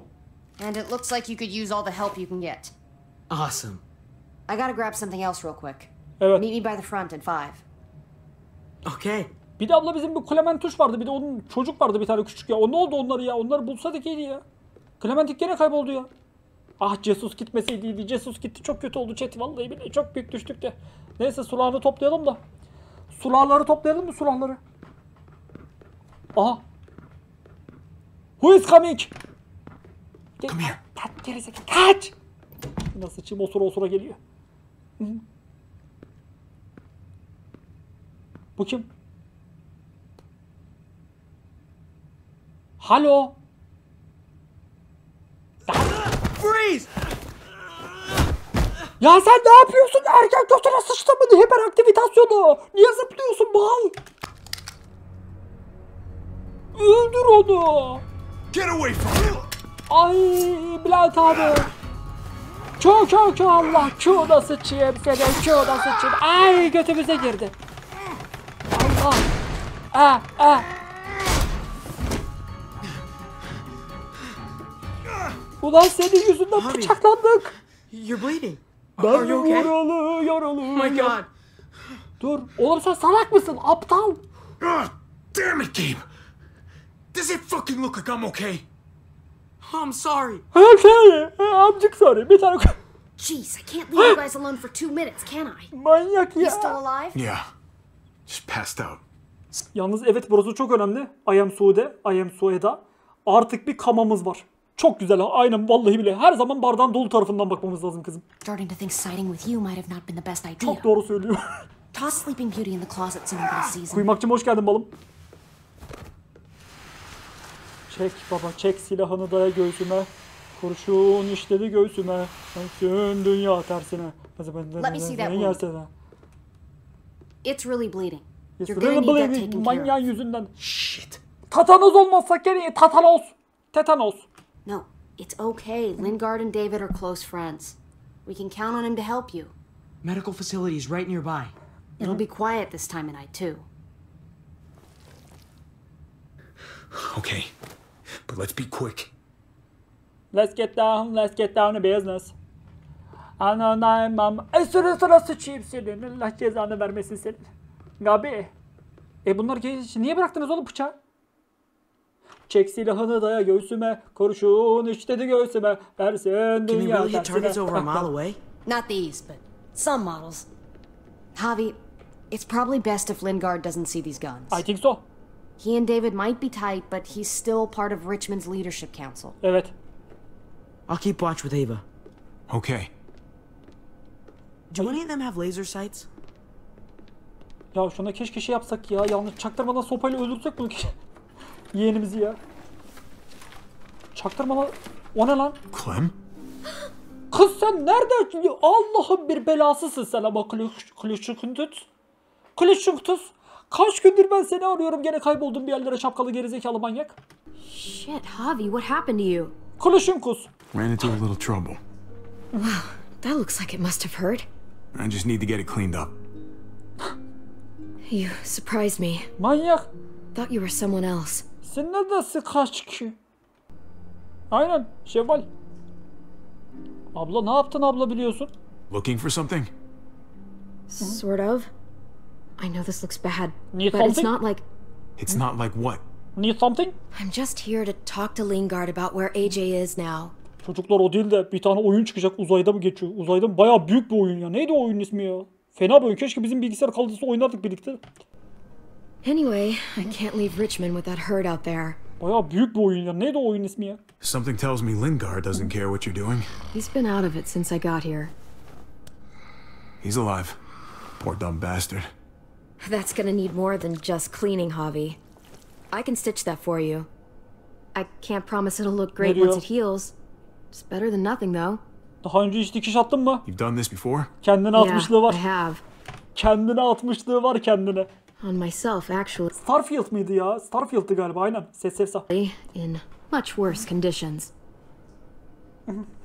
And it looks like you could use all the help you can get. Awesome. I gotta grab something else real quick. Evet. Meet me by the front at five. Okay. Bir de abla bizim bir Clementuş vardı. Bir de onun çocuk vardı bir tane küçük ya. O ne oldu onları ya? Onları bulsaydık iyiydi ya. Clementik gene kayboldu ya. Ah Jesus gitmeseydi iyiydi. Jesus gitti. Çok kötü oldu chat. Vallahi billahi çok büyük düştük de. Neyse sulağını toplayalım da. Sulağları toplayalım mı sulağları? Aha. Who is coming? Gel, Come here. Kaç gerizekalı. Kaç. Nasıl çim osura osura geliyor. Bu kim? Halo. Freeze! Ya sen ne yapıyorsun? Erkek götüne sıçtın mı? Hiperaktivitasyonu. Niye zıplıyorsun bal? Öldür onu. Get away from him! Ay Bülent abi. Kö kö kö Allah. Q'da sıçayım seni. Q'da sıçayım. Ay götümüze girdi. Allah. Ah ah. Ulan senin yüzünden Abi. bıçaklandık. You're bleeding. Ben Are you okay? yaralı yaralı. Oh my god. Dur. Oğlum sen salak mısın? Aptal. Ah, damn it, Gabe! Does it fucking look like I'm okay? I'm sorry. Ha şey. Amcık sorry. Bir tane Jeez, I can't leave you guys alone for two minutes, can I? manyak You still ya. alive? Yeah. Just passed out. Yalnız evet burası çok önemli. I am Sude, I am Sueda. Artık bir kamamız var. Çok güzel. Aynen vallahi bile. Her zaman bardağın dolu tarafından bakmamız lazım kızım. Starting to think siding with you might have not been the best idea. Çok doğru söylüyor. Toss Sleeping Beauty in the closet so nobody sees him. Kuymakçım hoş geldin balım. Çek baba çek silahını daya göğsüme. Kurşun işledi göğsüme. Dönsün dünya tersine. Let me see that wound. It's really bleeding. Yes, You're really need that bleeding. taken care of. Manyağın yüzünden. Shit. Tatanoz olmazsak gene tatanos. Tetanos. No, it's okay. Lingard and David are close friends. We can count on him to help you. Medical facilities right nearby. It'll be quiet this time of night, too. Okay, but let's be quick. Let's get down, let's get down to business. Ananayım Ay sıra sıra sıçayım senin. Allah cezanı vermesin senin. Gabi. E bunlar ki niye bıraktınız oğlum bıçağı? Çek silahını daya göğsüme. Kurşun işledi göğsüme. Versin Can you dünya really tersine. over a mile away? Not these, but some models. Javi, it's probably best if Lingard doesn't see these guns. I think so. He and David might be tight, but he's still part of Richmond's leadership council. Evet. I'll keep watch with Ava. Okay. Do any of them have laser sights? Ya şuna keşke şey yapsak ya. Yanlış çaktırmadan sopayla öldürsek bunu. Yeğenimizi ya. Çaktırmadan... O ne lan? Clem? Kız sen nerede? Allah'ın bir belasısın sen ama Klüşünküntüt. Klüşünkütüs. Kaç gündür ben seni arıyorum gene kayboldun bir yerlere şapkalı gerizekalı manyak. Shit, Javi, what happened to you? Klüşünkus. Ran into a little trouble. Wow, that looks like it must have hurt. I just need to get it cleaned up. You surprised me. Manyak. Thought you were someone else. Sen neredesin kaç ki? Aynen Şevval. Abla ne yaptın abla biliyorsun? Looking for something? Sort of. I know this looks bad, Need but it's something? not like It's not like what? Need something? I'm just here to talk to Lingard about where AJ is now. Çocuklar o değil de bir tane oyun çıkacak uzayda mı geçiyor? Uzayda mı? Bayağı büyük bir oyun ya. Neydi o oyunun ismi ya? Fena bir oyun. Keşke bizim bilgisayar kaldıysa oynardık birlikte. Anyway, I can't leave Richmond with that herd out there. Bayağı büyük bir oyun ya. Neydi o oyunun ismi ya? Something tells me Lingard doesn't care what you're doing. He's been out of it since I got here. He's alive. Poor dumb bastard. That's gonna need more than just cleaning, Javi. I can stitch that for you. I can't promise it'll look great once it heals. It's better than nothing, though. Daha önce hiç dikiş attın mı? You've done this before? Kendine Yeah, atmışlığı var. I have. Kendine atmışlığı var kendine. On myself, actually. Starfield mıydı ya? Starfield'dı galiba aynen. Ses sefsa. In much worse conditions.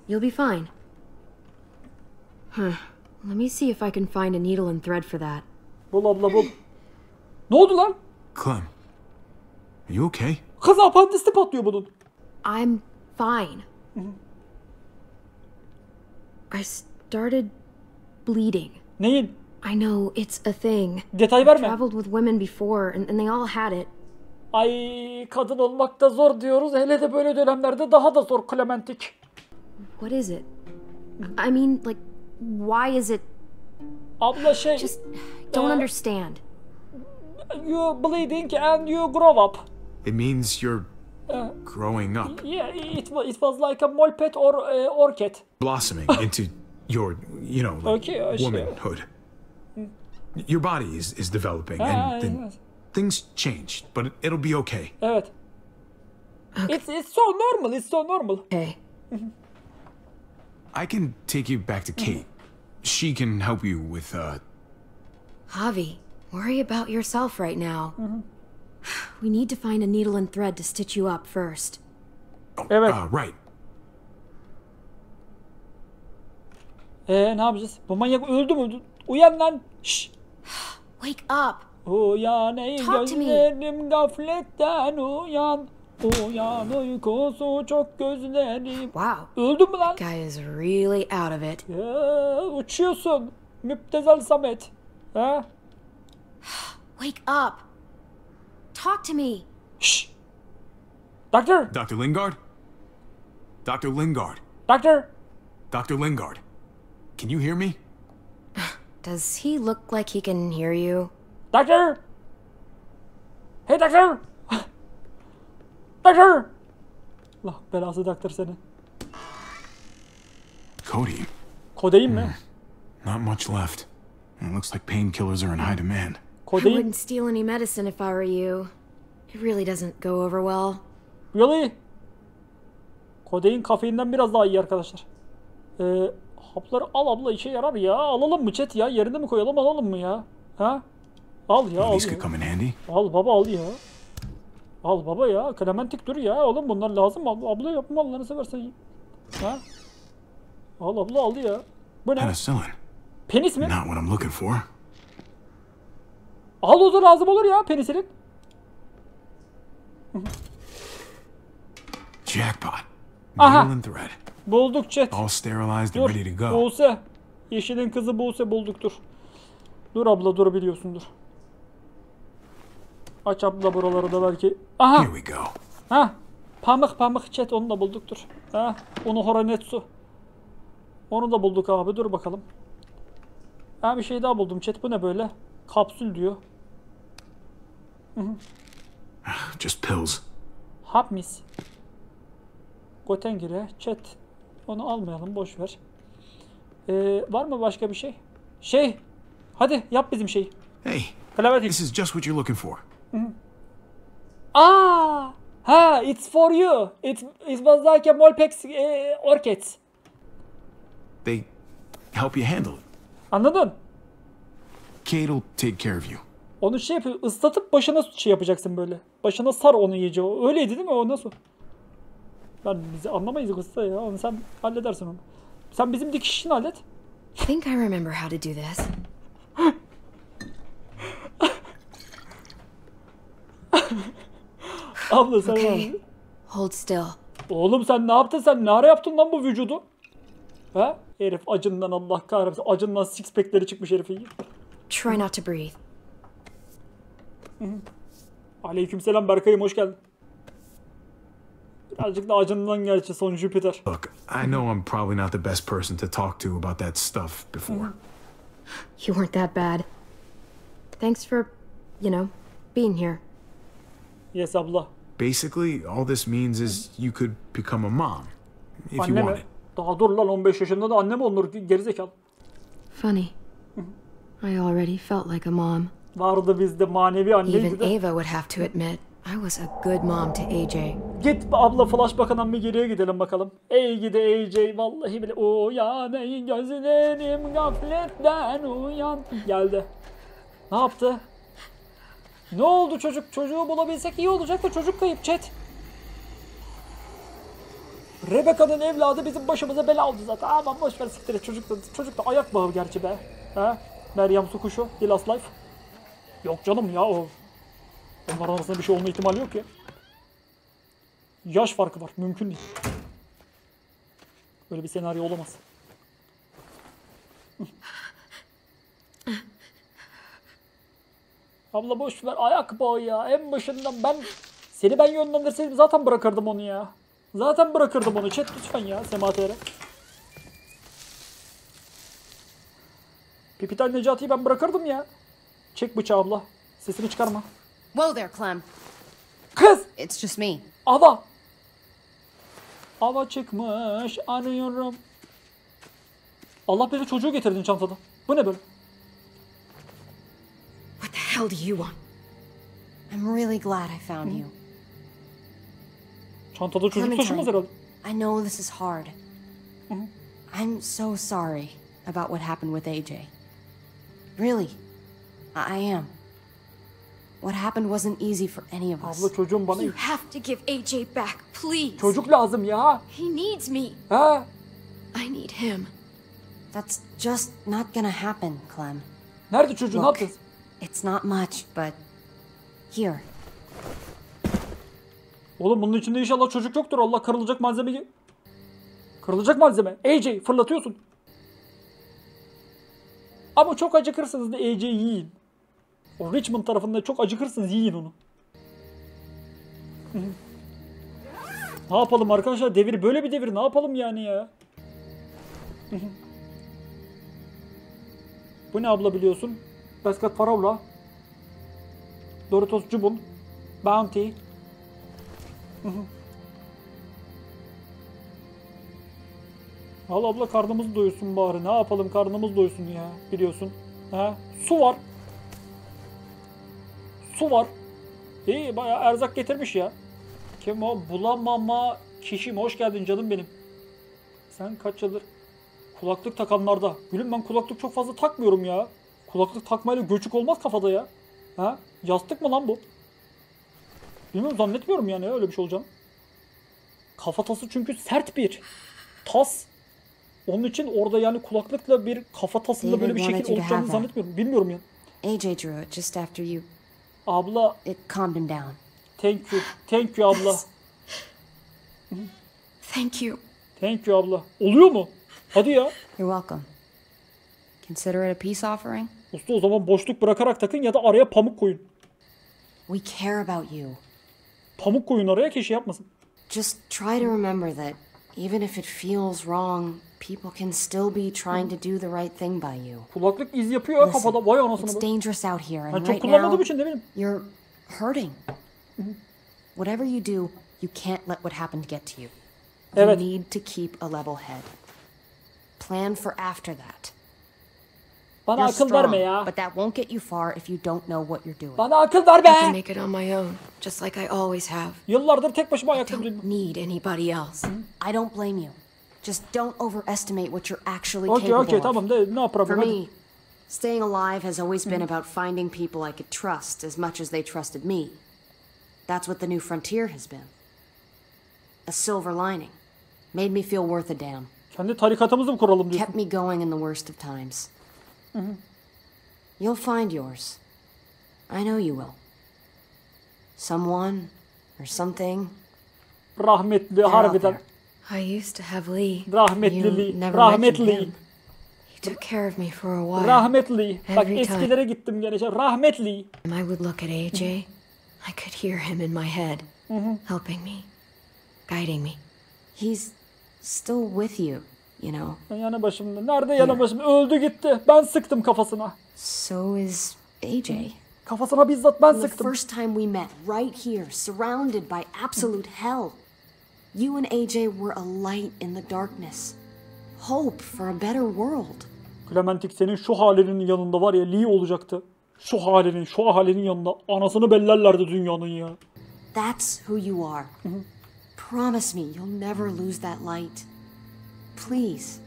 You'll be fine. Huh. Let me see if I can find a needle and thread for that. Bul abla bul. Ne oldu lan? Clem, are you okay? Kız apandisti patlıyor bunun. I'm fine. I started bleeding. Neyin? I know it's a thing. Detay I've verme. traveled with women before, and, and they all had it. Ay kadın olmak da zor diyoruz. Hele de böyle dönemlerde daha da zor Clementik. What is it? I mean, like, why is it? Abla. Just don't uh, understand. You're bleeding and you grow up. It means you're Uh, growing up, yeah, it, wa- it was like a molpet or uh, orchid. blossoming into your, you know, like Okay, I see. womanhood. Your body is, is developing, Ah, and then yes. things change, but it, it'll be okay. Evet. It's, it's so normal, it's so normal. Okay. I can take you back to Kate. She can help you with, uh, Javi, worry about yourself right now. We need to find a needle and thread to stitch you up first. Evet. uh, right. Ee, ne yapacağız? Bu manyak öldü mü? Uyan lan. Şşş. Wake up! Uyan ey Talk to me. gözlerim gafletten uyan. Uyan uykusu çok gözlerim. Wow. Öldün mü lan? Guy is really out of it. Ya, uçuyorsun. Müptezel Samet. Ha? Wake up! Talk to me! Shh. Doctor. Dr. Lingard? Dr. Lingard. Doctor. Dr. Lingard. Can you hear me? Does he look like he can hear you? Doctor. Hey doctor. Doctor. Allah belası doktor seni. Cody, Kodein mi? not much left. It looks like painkillers are in high demand. I Kodein. wouldn't steal any medicine if I were you. It really doesn't go over well. Really? Kodein kafeinden biraz daha iyi arkadaşlar. Ee, hapları al abla işe yarar ya. Alalım mı chat ya? Yerine mi koyalım alalım mı ya? Ha? Al ya al ya. Al baba al ya. Al baba ya. Klementik dur ya. Oğlum bunlar lazım. Abla, abla yapma Allah'ını seversen. Ha? Al abla al ya. Bu ne? Penis mi? Not what I'm looking for. Al o da lazım olur ya penisilin. Jackpot. Aha. Bulduk chat. All sterilized and ready to go. Buse. Yeşilin kızı Buse bulduk dur. Dur abla dur biliyorsun dur. Aç abla buraları da belki. Aha. Here we go. Ha. Pamuk pamuk chat onu da bulduk dur. Ha. Onu horonetsu. Onu da bulduk abi dur bakalım. Ha bir şey daha buldum chat bu ne böyle? Kapsül diyor. Hı hı. Just pills. Hap mis. Gotengire chat. Onu almayalım boş ver. Ee, var mı başka bir şey? Şey. Hadi yap bizim şeyi. Hey, Klementik. this is just what you're looking for. Aa! Ha, it's for you. It, it was like a Molpex e, orchids. They help you handle it. Anladın? Kate'll take care of you. Onu şey yapıyor, ıslatıp başına şey yapacaksın böyle. Başına sar onu iyice. O- Öyleydi değil mi? O nasıl? Ben bizi anlamayız usta ya. Onu sen halledersin onu. Sen bizim dikiş işini hallet. I think I remember how to do this. Abla sen Okay. Hold still. Oğlum sen ne yaptın sen? Ne ara yaptın lan bu vücudu? Ha? Herif acından Allah kahretsin. Acından six pack'leri çıkmış herifin. Try not to breathe. Aleykümselam Berkay'ım hoş geldin. Birazcık da acından gerçi son Jüpiter. Look, I know I'm probably not the best person to talk to about that stuff before. You weren't that bad. Thanks for, you know, being here. Yes abla. Basically, all this means is you could become a mom if you wanted. Daha dur lan 15 yaşında da anne mi olur gerizekalı? Funny. I already felt like a mom. Vardı bizde manevi anneydi Even. Ava would have to admit I was a good mom to AJ. Git abla flashback'ından bir geriye gidelim bakalım. Ey gidi AJ vallahi bile uyan ey gözlerim gafletten uyan. Geldi. Ne yaptı? Ne oldu çocuk? Çocuğu bulabilsek iyi olacak da çocuk kayıp chat. Rebecca'nın evladı bizim başımıza bela oldu zaten. Aman boş ver siktir et. çocuk da, çocuk da ayak bağı gerçi be. Ha? Meryem su kuşu, The Last Life. Yok canım ya o. Onların arasında bir şey olma ihtimali yok ya. Yaş farkı var. Mümkün değil. Böyle bir senaryo olamaz. Abla boş ver ayak bağı ya. En başından ben seni ben yönlendirseydim zaten bırakırdım onu ya. Zaten bırakırdım onu. Chat lütfen ya Sema TR. Pipital Necati'yi ben bırakırdım ya. Çek bıçağı abla. Sesini çıkarma. Whoa there, Clem. Kız! It's just me. Ava! Ava çıkmış arıyorum. Allah bilir çocuğu getirdin çantada. Bu ne böyle? What the hell do you want? I'm really glad I found hmm? you. Çantada çocuk taşımaz herhalde. I know this is hard. I'm so sorry about what happened with AJ. Really, I I am. What happened wasn't easy for any of us. Abla çocuğum bana You have to give AJ back, please. çocuk lazım ya. He needs me. Ha? I need him. That's just not gonna happen, Clem. Nerede çocuğu ne Look, yaptınız? It's not much, but here. Oğlum bunun içinde inşallah çocuk yoktur. Allah kırılacak malzemeyi. Kırılacak malzeme. AJ fırlatıyorsun. Ama çok acıkırsınız da AJ yiyin. O Richmond tarafında çok acıkırsınız yiyin onu. Ne yapalım arkadaşlar? Devir böyle bir devir. Ne yapalım yani ya? Bu ne abla biliyorsun? Basket Faraula. Doritos Cubun. Bounty. Al abla karnımız doysun bari. Ne yapalım karnımız doysun ya. Biliyorsun. Ha? Su var. Su var. İyi bayağı erzak getirmiş ya. Kim o? Bulamama Kişim hoş geldin canım benim. Sen kaç yıldır kulaklık takanlarda. Gülüm ben kulaklık çok fazla takmıyorum ya. Kulaklık takmayla göçük olmaz kafada ya. Ha? Yastık mı lan bu? Bilmiyorum zannetmiyorum yani öyle bir şey olacağını. Kafatası çünkü sert bir tas. Onun için orada yani kulaklıkla bir kafatasında böyle bir şekil olacağını zannetmiyorum. Bilmiyorum ya. AJ drew it just after you. Abla. It calmed him down. Thank you. Thank you abla. Thank you. Thank you abla. Oluyor mu? Hadi ya. You're welcome. Consider it a peace offering. Usta o zaman boşluk bırakarak takın ya da araya pamuk koyun. We care about you. Pamuk koyun araya ki şey yapmasın. Just try to remember that even if it feels wrong, people can still be trying to do the right thing by you. Kulaklık iz yapıyor ya kafada. Vay anasını It's dangerous out here, Ben and çok right kullanmadığım now için ne bileyim. you're hurting. Whatever you do, you can't let what happened get to you. You Evet. need to keep a level head. Plan for after that. Bana You're akıl strong, verme ya. But that won't get you far if you don't know what you're doing. Bana akıl ver I can make it on my own, just like I always have. Yıllardır tek başıma ayakta duruyorum. Need anybody else. Hmm? I don't blame you. Just don't overestimate what you're actually Okey capable okey of. tamam de no For problem. hadi. me, staying alive has always been hmm? about finding people I could trust as much as they trusted me. That's what the new frontier has been. A silver lining. Made me feel worth a damn. Kendi tarikatımızı mı kuralım diyorsun? Kept me going in the worst of times. Mm-hmm. You'll find yours. I know you will. Someone or something. Rahmetli They're harbiden. I used to have Lee. Rahmetli You Lee. never Rahmetli. him. He took care of me for a while. Rahmetli. Bak Every time. eskilere gittim gene. şey, Rahmetli. I would look at AJ. I could hear him in my head, mm-hmm. helping me, guiding me. He's still with you, you know. Yanı başımda. Nerede yanı başım? Öldü gitti. Ben sıktım kafasına. So is AJ. Kafasına bizzat ben From the sıktım. first time we met, right here, surrounded by absolute hell, you and AJ were a light in the darkness. Hope for a better world. Clementik senin şu halinin yanında var ya Lee olacaktı. Şu halinin, şu halinin yanında anasını bellerlerdi dünyanın ya. That's who you are. Promise me you'll never lose that light. Please.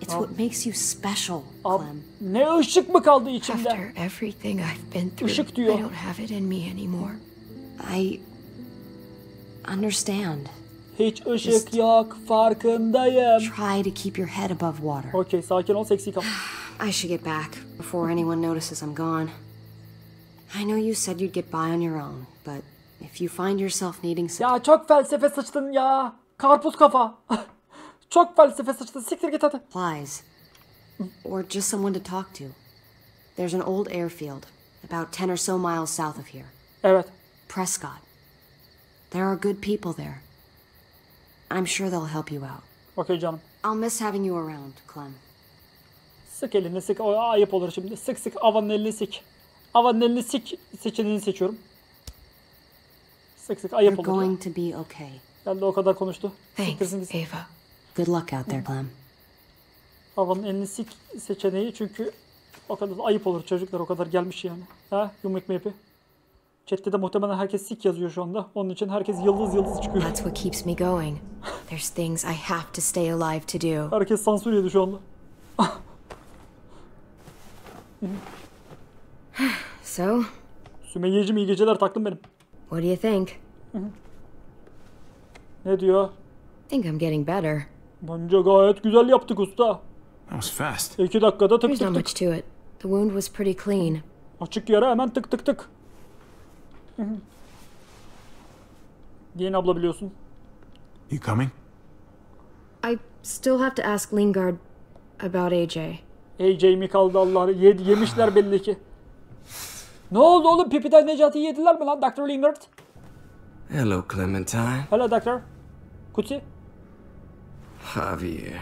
It's what oh. makes you special, oh. Clem. Ne ışık mı kaldı içimde? After everything I've been through, Işık diyor. I don't have it in me anymore. I understand. Hiç ışık yok farkındayım. Try to keep your head above water. Okey sakin ol seksi kal. I should get back before anyone notices I'm gone. I know you said you'd get by on your own, but if you find yourself needing some Ya çok felsefe sıçtın ya. Karpuz kafa. çok felsefe sıçtın. Siktir git hadi. supplies, or just someone to talk to, there's an old airfield about 10 or so miles south of here. Evet. Prescott. There are good people there. I'm sure they'll help you out. Okey canım. I'll miss having you around, Clem. Sık elini sık. O ayıp olur şimdi. Sık sık avanın elini sik. Avanın elini sik seçeneğini seçiyorum. Sık sık ayıp You're olur. going to be okay. Geldi o kadar konuştu. Thanks. Ava. Good luck out there, Clem. Havanın elini sik seçeneği çünkü o kadar ayıp olur çocuklar o kadar gelmiş yani. Ha make me happy. Chat'te de muhtemelen herkes sik yazıyor şu anda. Onun için herkes yıldız yıldız çıkıyor. That's what keeps me going. There's things I have to stay alive to do. Herkes sansür yedi şu anda. So, Sümeyyeciğim iyi geceler taklım benim. what do you think? Ne diyor? Think I'm getting better. Bence gayet güzel yaptık usta. That was fast. İki dakikada tık There's not tık much tık. to it. The wound was pretty clean. Açık yara hemen tık tık tık. Diyen abla biliyorsun. You coming? I still have to ask Lingard about AJ. AJ mi kaldı Allah yedi, yemişler belli ki. Ne oldu oğlum Pipiden Necati'yi yediler mi lan Dr. Lingard? Hello, Clementine. Hello Doctor. Kutsi. Javier.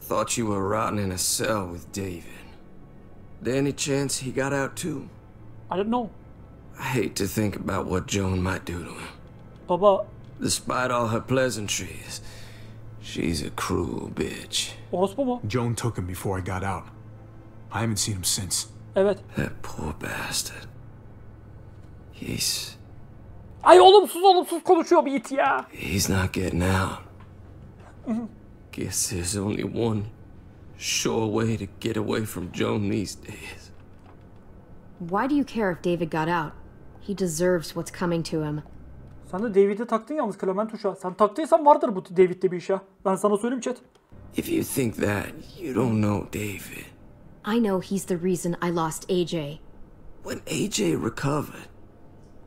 Thought you were rotting in a cell with David. There any chance he got out too? I don't know. I hate to think about what Joan might do to him. Baba Despite all her pleasantries, she's a cruel bitch. orospu mu? Joan took him before I got out. I haven't seen him since. Evet. That poor bastard. He's. Ay olumsuz olumsuz konuşuyor bir it ya. He's not getting out. Guess there's only one sure way to get away from Joan these days. Why do you care if David got out? He deserves what's coming to him. Sen de David'i taktın yalnız Clementuş'a. Sen taktıysan vardır bu David'de bir iş ya. Ben sana söyleyeyim chat. If you think that, you don't know David. I know he's the reason I lost AJ. When AJ recovered,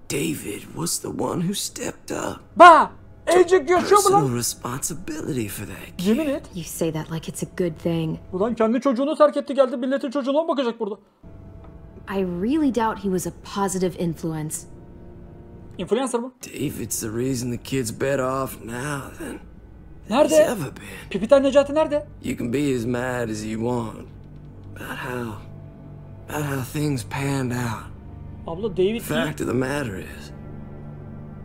David was the one who stepped up. Ba! AJ yaşıyor mu lan? responsibility for that. Yemin et. You say that like it's a good thing. Ulan kendi çocuğunu terk etti geldi milletin çocuğuna mı bakacak burada? I really doubt he was a positive influence. Influencer mı? David's the reason the kid's better off now than he's Nerede? ever been. Pipiten Necati nerede? You can be as mad as you want about how about how things panned out. Abla David iyi. Fact of the matter is,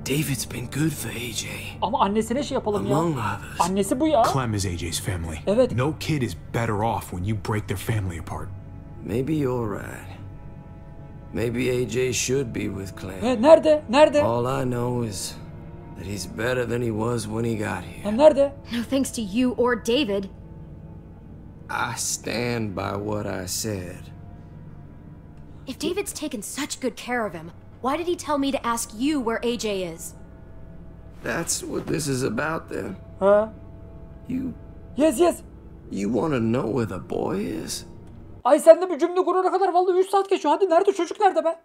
David's been good for AJ. Ama annesine şey yapalım ya. Among others. Annesi bu ya. Clem is AJ's family. Evet. No kid is better off when you break their family apart. Maybe you're right. Maybe AJ should be with Clem. He, nerede? Nerede? All I know is that he's better than he was when he got here. Ha, nerede? No thanks to you or David. I stand by what I said. If David's taken such good care of him, why did he tell me to ask you where AJ is? That's what this is about then. Ha. You Yes yes. you want to know where the boy is? Ay sen de bir cümle kurana kadar vallahi 3 saat geçiyor. Hadi nerede çocuk nerede be?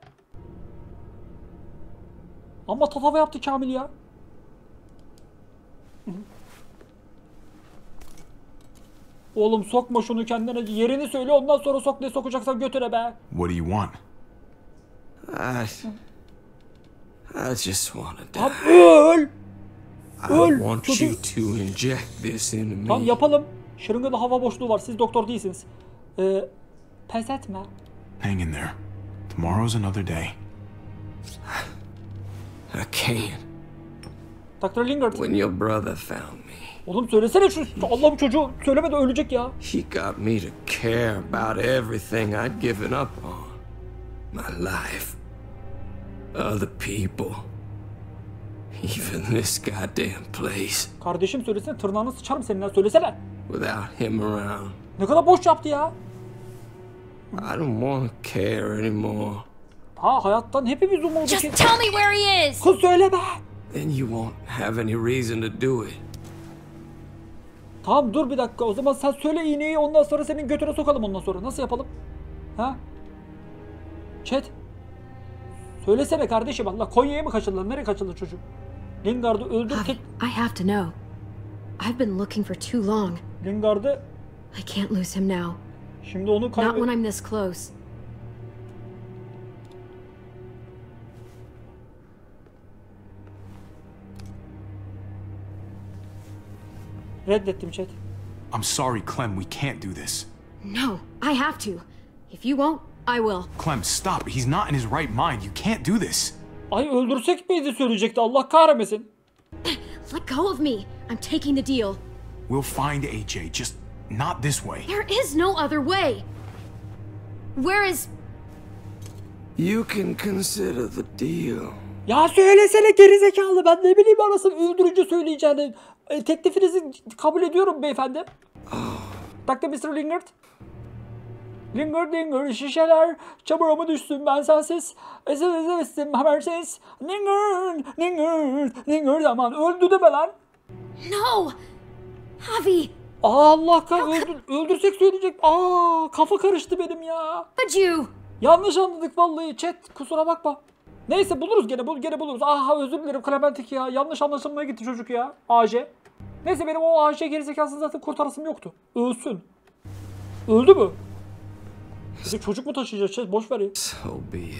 Ama tatava yaptı Kamil ya. Oğlum sokma şunu kendine. Yerini söyle ondan sonra sok ne sokacaksan götüre be. What do you want? I just want to die. Abi öl. I öl. want Çocuğu- you to inject this into me. Tamam yapalım. Şırıngada hava boşluğu var. Siz doktor değilsiniz. Ee, pes etme. Hang in there. Tomorrow's another day. I can't. Dr. Lingard. When your brother found me, Oğlum söylesene şu Allah'ım çocuğu söyleme de ölecek ya. he got me to care about everything I'd given up on. My life. Other people. Even this goddamn place. Kardeşim söylesene tırnağını sıçarım seninle söylesene. Without him around. Ne kadar boş yaptı ya. I don't want to care anymore. Ha hayattan hepimiz umuduk. Just tell me where he is! Kız söyle be. Then you won't have any reason to do it. Tamam dur bir dakika o zaman sen söyle iğneyi ondan sonra senin götüne sokalım ondan sonra. Nasıl yapalım? Ha? Chat. Söylesene kardeşim Allah Konya'ya mı kaçırdılar? Nereye kaçırdı çocuk? Lingard'ı öldür tek... I have to know. I've been looking for too long. Lingard'ı I can't lose him now. şimdi onu Not when kaybet... I'm this close. Reddettim chat. I'm sorry, Clem. We can't do this. No, I have to. If you won't, I will. Clem, stop. He's not in his right mind. You can't do this. Ay öldürsek miydi söyleyecekti Allah kahretmesin. Let go of me. I'm taking the deal. We'll find AJ, just not this way. There is no other way. Where is. You can consider the deal. Ya söylesene gerizekalı ben ne bileyim anasını öldürünce söyleyeceğini. E, teklifinizi kabul ediyorum beyefendi. Dr. Mr. Lingard. Lingard Lingard şişeler çamura mı düşsün ben sensiz. Esin esin esin habersiz. Lingard Lingard Lingard aman öldü deme lan. No! Javi! Allah kah öldür, öldürsek söyleyecek. Aa kafa karıştı benim ya. Could you? Yanlış anladık vallahi chat kusura bakma. Neyse buluruz gene bul gene buluruz. Aha özür dilerim Clementik ya. Yanlış anlaşılmaya gitti çocuk ya. AJ. Neyse benim o AJ gerizekasını zaten kurtarasım yoktu. Ölsün. Öldü mü? Bir de çocuk mu taşıyacağız? Chat boş ver ya. So be it.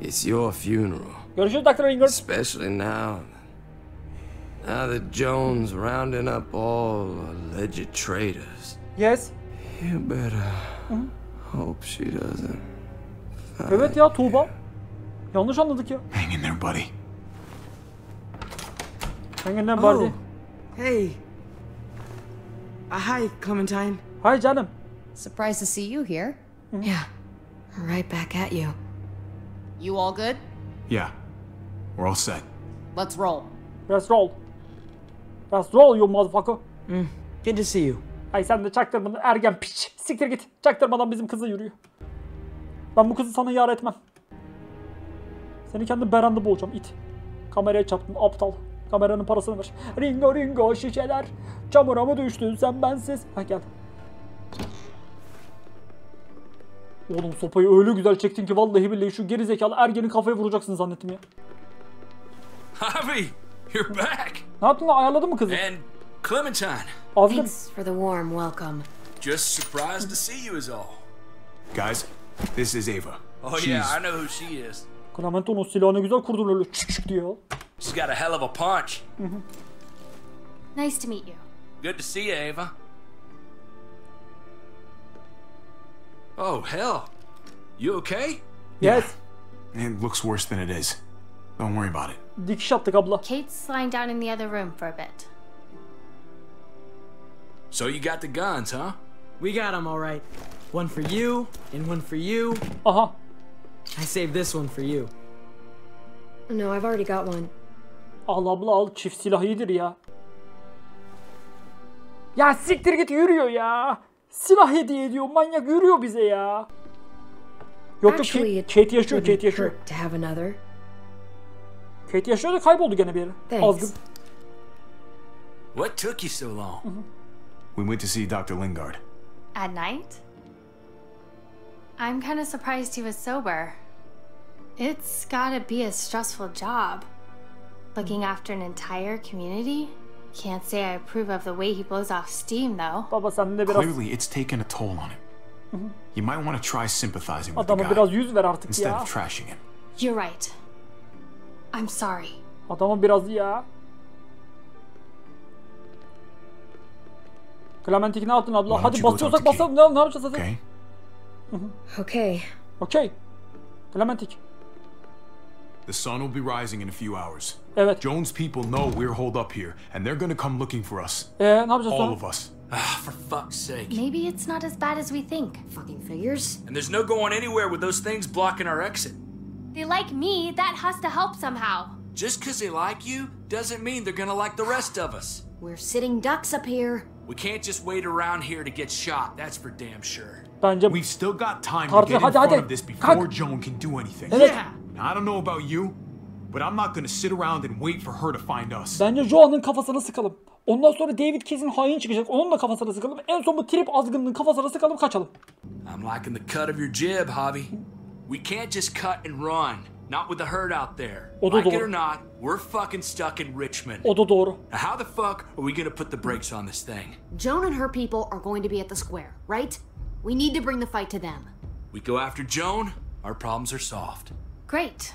It's your funeral. Görüşürüz Dr. Lingard. Especially now. Now that Jones rounding up all alleged traitors. Yes. You better hope she doesn't. Evet ya Tuğba. Yanlış anladık ya. Hang in there, buddy. Hanginden vardı? Oh, hey. Hi, Clementine. Hay canım. Surprised to see you here. Yeah. Right back at you. You all good? Yeah. We're all set. Let's roll. Let's roll. Let's roll you motherfucker. Good to see you. Ay sen de çaktırmadan ergen piç. Siktir git. Çaktırmadan bizim kızla yürüyor. Ben bu kızı sana yar etmem. Seni kendi beranda boğacağım it. Kameraya çarptın aptal. Kameranın parasını ver. Ringo ringo şişeler. Çamura mı düştün sen bensiz? Ha gel. Oğlum sopayı öyle güzel çektin ki vallahi billahi şu geri zekalı ergenin kafaya vuracaksın zannettim ya. Javi, you're back. Ne yaptın lan ayarladın mı kızı? And Clementine. Azgın. Thanks for the warm welcome. Just surprised to see you is all. Guys, this is Ava. Oh yeah, I know who she is. Clemento'nun silahını güzel kurdun öyle çık çık diye. She's got a hell of a punch. Nice to meet you. Good to see you, Ava. Oh hell, you okay? Yes. It looks worse than it is. Don't worry about it. Dikiş attık abla. Kate's lying down in the other room for a bit. So you got the guns, huh? We got them all right. One for you, and one for you. Uh-huh. I saved this one for you. No, I've already got one. Al abla al çift silah iyidir ya. Ya siktir git yürüyor ya. Silah hediye ediyor manyak yürüyor bize ya. Yok yok Actually, Kate, it Kate yaşıyor wouldn't Kate yaşıyor. hurt to have another. Kate yaşıyor da kayboldu gene bir yere. Thanks. Azgın. What took you so long? We went to see Dr. Lingard. At night? I'm kind of surprised he was sober. It's gotta be a stressful job. Looking mm. after an entire community? Can't say I approve of the way he blows off steam, though. Baba sen de biraz Clearly, it's taken a toll on him. Mhm. You might want to try sympathizing with the adama guy biraz yüz ver artık instead ya. of trashing him. You're right. I'm sorry. Adama biraz ya. Clementik ne yaptın abla? Hadi you go basıyorsak basalım. Ne, ne yapacağız hadi? Okay? Mhm. Okay. Okey. Clementik. The sun will be rising in a few hours. Evet. Jones people know we're holed up here, and they're gonna come looking for us. Ee, ne yapacağız All sonra? of us. Ah, for fuck's sake. Maybe it's not as bad as we think. Fucking figures. And there's no going anywhere with those things blocking our exit. They like me, that has to help somehow. Just because they like you doesn't mean they're gonna like the rest of us. We're sitting ducks up here. We can't just wait around here to get shot, that's for damn sure. Bence We've still got time to get in hadi, front hadi. of this before Kalk. Joan can do anything. Evet. Now, I don't know about you, but I'm not gonna sit around and wait for her to find us. Bence Joan'ın kafasına sıkalım. Ondan sonra David kesin hain çıkacak. Onun da kafasına sıkalım. En son bu trip azgınlığın kafasına sıkalım kaçalım. I'm liking the cut of your jib, Javi. We can't just cut and run. Not with the herd out there. O da Like it or not, we're fucking stuck in Richmond. O da doğru. Now, how the fuck are we gonna put the brakes on this thing? Joan and her people are going to be at the square, right? We need to bring the fight to them. We go after Joan, our problems are solved. Great.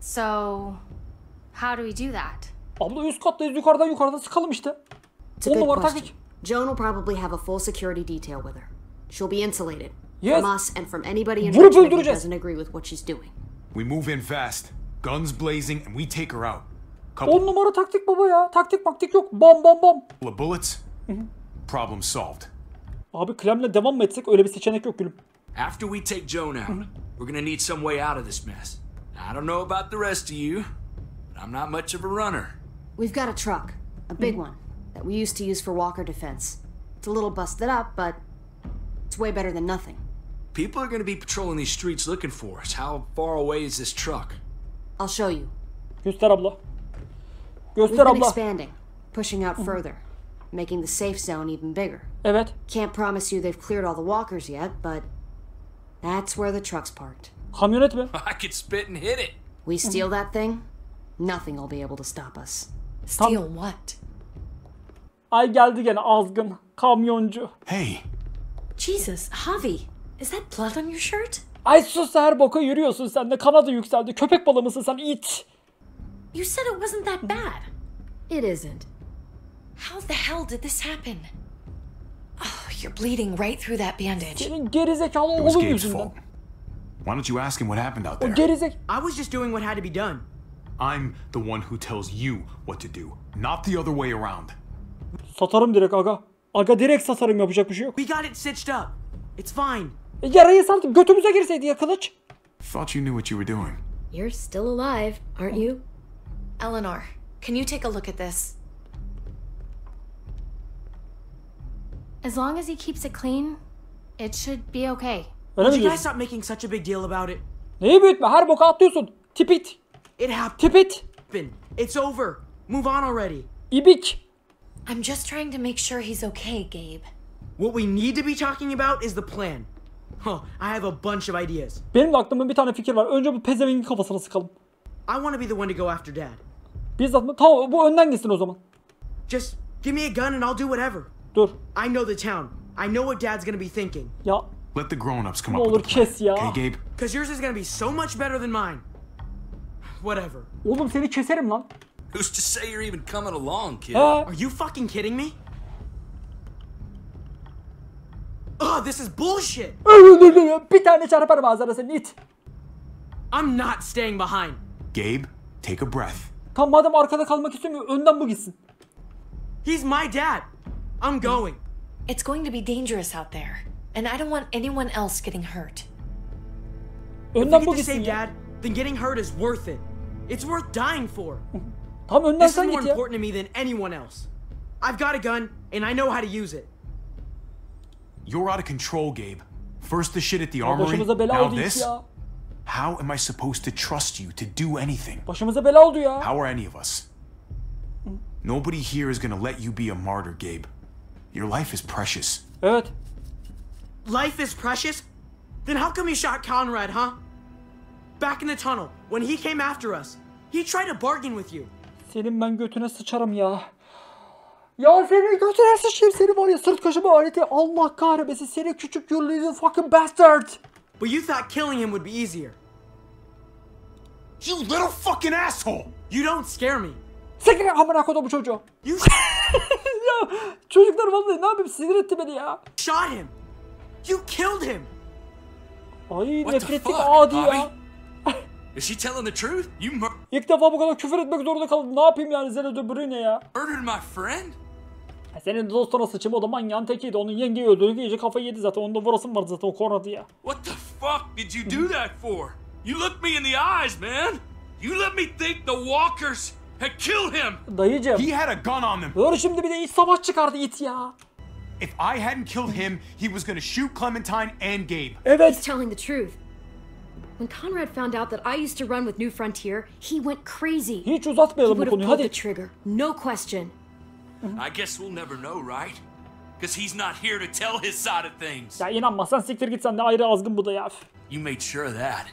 So, how do we do that? Abla üst kattayız yukarıdan yukarıdan sıkalım işte. It's a 10 good numara question. taktik. Joan will probably have a full security detail with her. She'll be insulated Yes. from us and from anybody in Vurup Richmond who öldüreceğiz. doesn't agree with what she's doing. We move in fast, guns blazing, and we take her out. Couple 10 numara taktik baba ya. Taktik maktik yok. Bam bam bam. of bullets, problem solved. Abi Clem'le devam mı etsek öyle bir seçenek yok gülüm. After we take Joan out, we're gonna need some way out of this mess. I don't know about the rest of you, but I'm not much of a runner. We've got a truck, a big hmm. one, that we used to use for walker defense. It's a little busted up, but it's way better than nothing. People are gonna be patrolling these streets looking for us. How far away is this truck? I'll show you. Göster abla. Göster We've Göster been abla. expanding, pushing out hmm. further, making the safe zone even bigger. Evet. Can't promise you they've cleared all the walkers yet, but that's where the truck's parked. Kamyonet mi? I could spit and hit it. We steal that thing, nothing will be able to stop us. Steal what? Ay geldi gene azgın. Kamyoncu. Hey, Jesus, Javi, is that blood on your shirt? Ay sus her boka yürüyorsun sen de. Kanada yükseldi. Köpek balığı mısın sen it? You said it wasn't that bad. It isn't. How the hell did this happen? Oh, you're bleeding right through that bandage. Senin gerizekalı oğlun yüzünden. Fault. Why don't you ask him what happened out O there? gerizek... I was just doing what had to be done. I'm the one who tells you what to do, not the other way around. Satarım direkt aga. Aga direkt satarım yapacak bir şey yok. We got it stitched up. It's fine. E, yarayı sardık götümüze girseydi ya kılıç. Thought you knew what you were doing. You're still alive, aren't you? Eleanor, can you take a look at this? As long as he keeps it clean, it should be okay. Öyle Would mi you guys diyorsun? stop making such a big deal about it? Neyi büyütme? Her boka atlıyorsun. Tipit. It happened. Tip it. It's over. Move on already. İbik. I'm just trying to make sure he's okay, Gabe. What we need to be talking about is the plan. Huh, I have a bunch of ideas. Benim de aklımda bir tane fikir var. Önce bu pezevengin kafasına sıkalım. I want to be the one to go after Dad. Bizzat mı? Tamam bu önden gitsin o zaman. Just give me a gun and I'll do whatever. Dur. I know the town. I know what Dad's gonna be thinking. Ya Let the grown-ups come ne up olur with a plan. kes ya. Okay, Gabe? Cause yours is gonna be so much better than mine. Whatever. Oğlum seni keserim lan. Who's to say you're even coming along, kid? He. Are you fucking kidding me? Ugh, this is bullshit. bir tane çarparım ağzına senin it. I'm not staying behind. Gabe, take a breath. Tam madem arkada kalmak istemiyor önden bu gitsin. He's my dad. I'm going. It's going to be dangerous out there, and I don't want anyone else getting hurt. If Önden we bu get to save. Dad, then getting hurt is worth it. It's worth dying for. Tam önden This is more important to me than anyone else. I've got a gun, and I know how to use it. You're out of control, Gabe. First the shit at the armory, now this? How am I supposed to trust you to do anything? Başımıza bela oldu ya. How are any of us? Nobody here is gonna let you be a martyr, Gabe. Your life is precious. Evet. Life is precious? Then how come you shot Conrad, huh? Back in the tunnel, when he came after us, he tried to bargain with you. Senin ben götüne sıçarım ya. Ya senin götüne sıçayım seni var ya sırt kaşıma aleti Allah kahretmesin seni küçük little fucking bastard. But you thought killing him would be easier. You little fucking asshole! You don't scare me. Siktir amına kodum bu çocuğu. You ya çocuklar vallahi ne yapayım sinir etti beni ya. shot him. You killed him. Ay What the nefretlik fuck, adi ya. Bobby? Is she telling the truth? You mur- İlk defa bu kadar küfür etmek zorunda kaldım. Ne yapayım yani Zeno de Bruyne ya. murdered my friend? Senin dostuna sıçayım o da manyağın tekiydi. Onun yengeyi öldürdü iyice kafayı yedi zaten. Onda vurasım vardı zaten o Konrad'ı ya. What the fuck did you do that for? You looked me in the eyes, man. You let me think the walkers had killed him. Dayıcım. He had a gun on them. Dur şimdi bir de iç savaş çıkardı it ya. If I hadn't killed him, he was gonna shoot Clementine and Gabe. Evet. He's telling the truth. When Conrad found out that I used to run with New Frontier, he went crazy. Hiç He uzatmayalım would bu have konuyu pulled the hadi. trigger, no question. I guess we'll never know, right? Because he's not here to tell his side of things. Ya inanmazsan siktir git sen de ayrı azgın bu da ya. You made sure of that.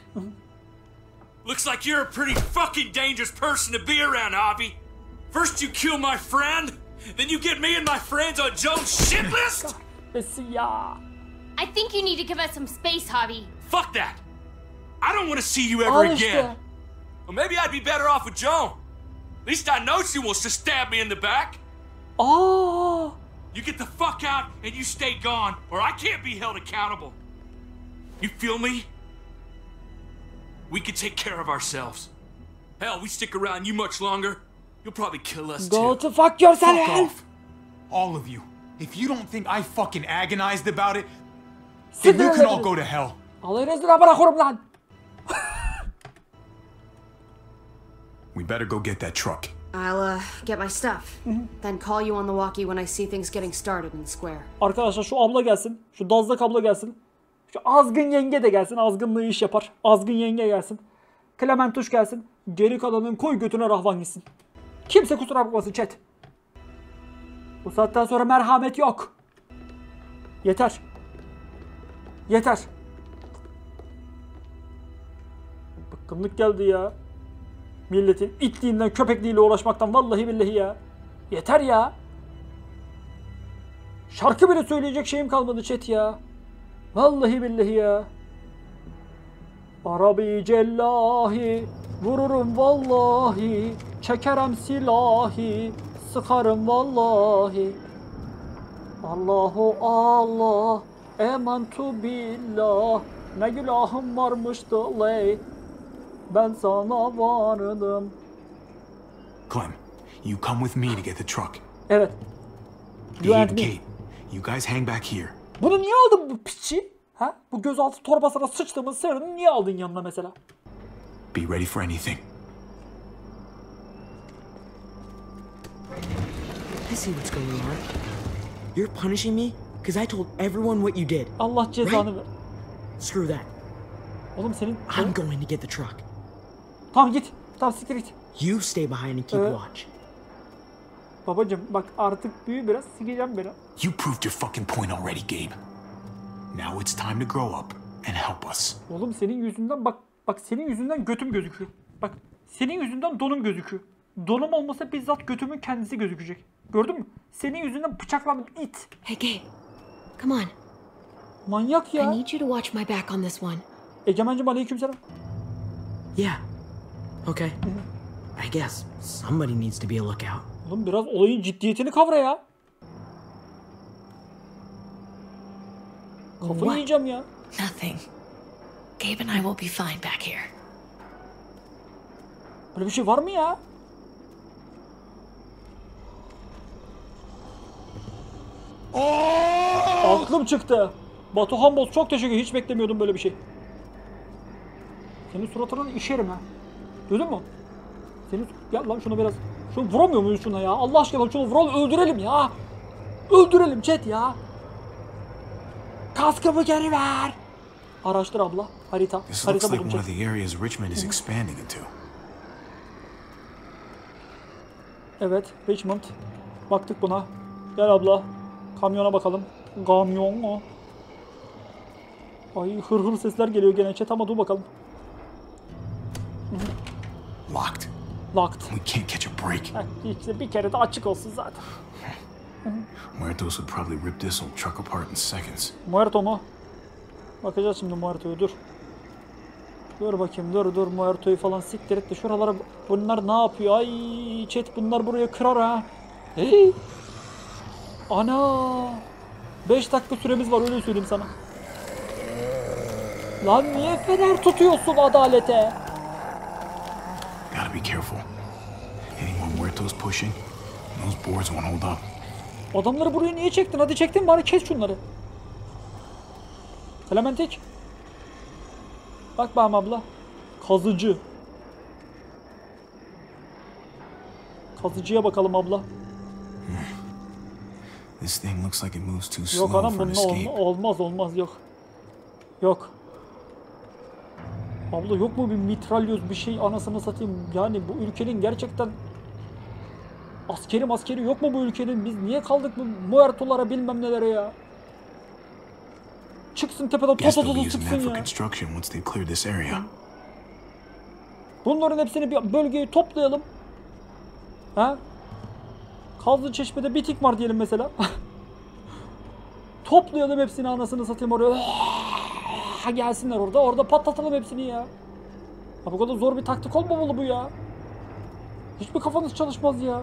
Looks like you're a pretty fucking dangerous person to be around, Hobby. First you kill my friend, then you get me and my friends on Joe's shit list? Besi ya. I think you need to give us some space, Hobby. Fuck that. I don't want to see you ever Al again. işte. Well, maybe I'd be better off with Joan. At least I know she wants to stab me in the back. Oh. You get the fuck out and you stay gone, or I can't be held accountable. You feel me? We can take care of ourselves. Hell, we stick around you much longer, you'll probably kill us Go too. to fuck yourself. Fuck off. All of you. If you don't think I fucking agonized about it, then you can all go to hell. Lan. We better go get that truck. I'll uh, get my stuff, then call you on the walkie when I see things getting started in the square. Arkadaşlar şu abla gelsin. Şu dazlak abla gelsin. Şu azgın yenge de gelsin. Azgınlığı iş yapar. Azgın yenge gelsin. Clementuş gelsin. Geri kalanın koy götüne rahvan gitsin. Kimse kusura bakmasın chat. Bu saatten sonra merhamet yok. Yeter. Yeter. Bıkkınlık geldi ya. Milletin itliğinden köpekliğiyle uğraşmaktan vallahi billahi ya. Yeter ya. Şarkı bile söyleyecek şeyim kalmadı chat ya. Vallahi billahi ya. Arabi cellahi vururum vallahi çekerem silahi sıkarım vallahi Allahu Allah emantu billah ne günahım varmıştı ley ben sana vardım Clem, you come with me to get the truck. Evet You and me. You guys hang back here. Bunu niye aldın bu piçi? Ha? Bu gözaltı torbasına sıçtığımız sırrını niye aldın yanına mesela? Be ready for anything. I see what's going on. You're punishing me because I told everyone what you did. Allah cezanı ver. Screw that. Oğlum senin... I'm going to get the truck. Tamam git. Tamam siktir git. You stay behind and keep Ee, watch. Babacım bak artık büyü biraz sikeceğim beni. You proved your fucking point already, Gabe. Now it's time to grow up and help us. Oğlum senin yüzünden bak bak senin yüzünden götüm gözüküyor. Bak senin yüzünden donum gözüküyor. Donum olmasa bizzat götümün kendisi gözükecek. Gördün mü? Senin yüzünden bıçaklandım it. Hey, Gabe. Come on. Manyak ya. I need you to watch my back on this one. Egemen'cim aleykümselam. Yeah. Okay. I guess somebody needs to be a lookout. Oğlum biraz olayın ciddiyetini kavra ya. Kafayı What? yiyeceğim ya. Nothing. Gabe and I will be fine back here. Böyle bir şey var mı ya? Aklım çıktı. Batu Hamboz çok teşekkür Hiç beklemiyordum böyle bir şey. Senin suratına işerim ha. Duydun mu? Senin... Ya lan şunu biraz... Şunu vuramıyor muyuz şuna ya? Allah aşkına şunu vuralım öldürelim ya. Öldürelim chat ya. Kaskımı geri ver. Araştır abla. Harita. This Harita looks like buldum one chat. of the areas Richmond is expanding into. Evet, Richmond. Baktık buna. Gel abla. Kamyona bakalım. Kamyon o. Ay hır hır sesler geliyor gene chat ama dur bakalım. Locked. Locked. We can't catch a break. İşte bir kere de açık olsun zaten. Muertos would probably rip this old truck apart in seconds. Muerto mu? Bakacağız şimdi Muerto'ya dur. Dur bakayım dur dur Muerto'yu falan siktir et de şuralara bunlar ne yapıyor? Ay chat bunlar buraya kırar ha. Hey. Ana. 5 dakika süremiz var öyle söyleyeyim sana. Lan niye fener tutuyorsun adalete? Gotta be careful. Any more Muertos pushing, those boards won't hold up. Adamları buraya niye çektin? Hadi çektin bari kes şunları. Clementik. Bak bağım abla. Kazıcı. Kazıcıya bakalım abla. This thing looks like it moves too Yok slow anam for an bununla olma- olmaz olmaz yok. Yok. Abla yok mu bir mitralyoz bir şey anasını satayım. Yani bu ülkenin gerçekten askeri maskeri yok mu bu ülkenin? Biz niye kaldık bu muertolara bilmem nelere ya? Çıksın tepeden Guess they'll be using çıksın that for ya. construction once they've cleared this area. Bunların hepsini bir bölgeyi toplayalım. Ha? Kazlı Çeşme'de bir tik var diyelim mesela. toplayalım hepsini anasını satayım oraya. Ha, Gelsinler orada. Orada patlatalım hepsini ya. ya. Bu kadar zor bir taktik olmamalı bu ya. Hiçbir kafanız çalışmaz ya.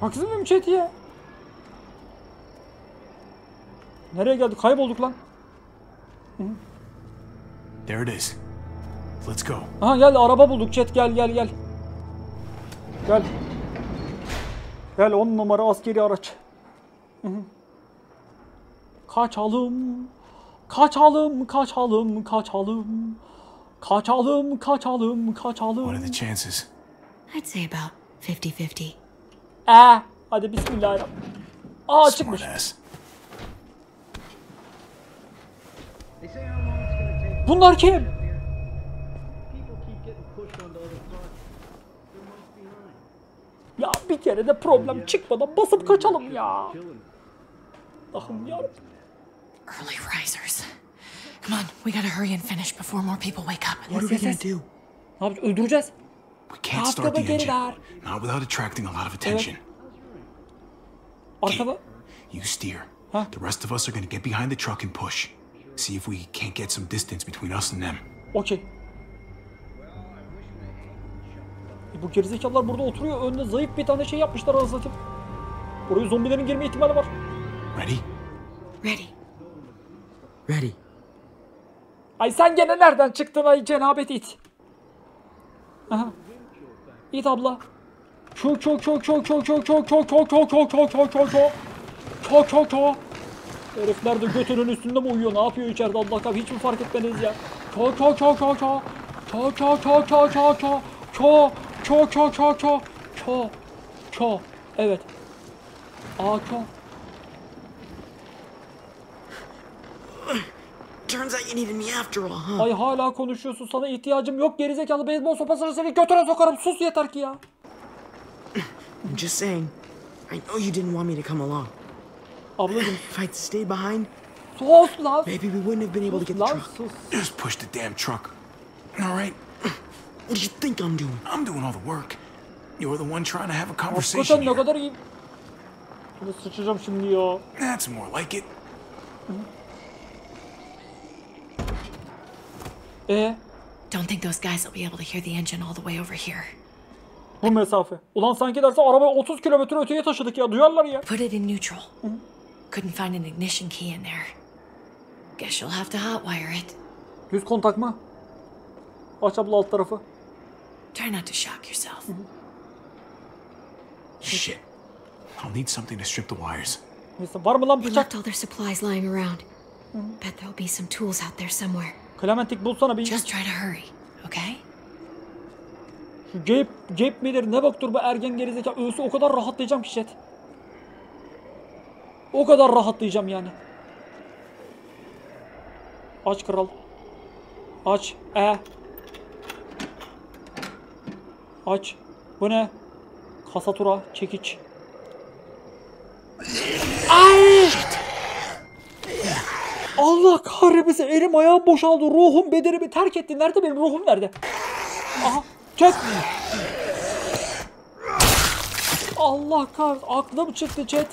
Haksız mıyım chat ya? Nereye geldik? Kaybolduk lan. There it is. Let's go. Aha gel araba bulduk chat gel gel gel. Gel. Gel 10 numara askeri araç. Kaçalım. Kaçalım, kaçalım, kaçalım. Kaçalım, kaçalım, kaçalım. What are the chances? I'd say about 50-50. Ee, hadi bismillahirrahmanirrahim. Aa çıkmış. Smartass. Bunlar kim? People keep getting pushed onto other fronts. They're months behind. Ya bir kere de problem çıkmadan basıp kaçalım ya. Allah'ım yarabbim. Early risers. Come on, we gotta hurry and finish before more people wake up. What are we gonna do? Ne yapacağız? Öldüreceğiz. We can't start the engine. Not without attracting a lot of attention. Arkada. You steer. The rest of us are gonna get behind the truck and push. See if we can't get some distance between us and them. Okey. E bu gerizekalılar burada oturuyor. Önüne zayıf bir tane şey yapmışlar anasını satayım. Oraya zombilerin girme ihtimali var. Ready? Ready. Ready. Ay sen gene nereden çıktın ay cenabet it. Aha. İt abla. Çok çok çok çok çok çok çok çok çok çok çok çok çok çok çok çok çok Herifler de götünün üstünde mi uyuyor? Ne yapıyor içeride Allah kahretsin? Hiç mi fark etmediniz ya? Ço ço ço ço ço. Ço ço ço ço ço ço. Ço ço ço ço ço. Ço. Evet. Aa ço. Turns out you needed me after all, huh? Ay hala konuşuyorsun. Sana ihtiyacım yok. Gerizekalı beyzbol sopasını seni götüre sokarım. Sus yeter ki ya. I'm just saying. I know you didn't want me to come along. Ablacım. If I'd stayed behind, sus lan. maybe we wouldn't have been able to get the truck. sus. Just push the damn truck. All right? What do you think I'm doing? I'm doing all the work. You're the one trying to have a conversation Hakikaten ne kadar iyi. Şunu sıçacağım şimdi ya. That's more like it. E Don't think those guys will be able to hear the engine all the way over here. bu mesafe. Ulan sanki derse arabayı 30 kilometre öteye taşıdık ya. Duyarlar ya. Put it in neutral. Couldn't find an ignition key in there. Guess you'll have to hotwire it. Düz kontak mı? Aç abla alt tarafı. Try not to shock yourself. Shit. I'll need something to strip the wires. Neyse var mı lan We bıçak? left all their supplies lying around. Bet there'll be some tools out there somewhere. Clementik bulsana bir. Just try to hurry, okay? Şu Gabe, Gabe midir ne boktur bu ergen gerizekalı ölse o kadar rahatlayacağım ki chat. O kadar rahatlayacağım yani. Aç kral. Aç. E. Aç. Bu ne? Kasatura, çekiç. Ay! Allah kahretmesin elim ayağım boşaldı. Ruhum bedenimi terk etti. Nerede benim ruhum nerede? Aha çök. Allah kahretsin aklım çıktı chat.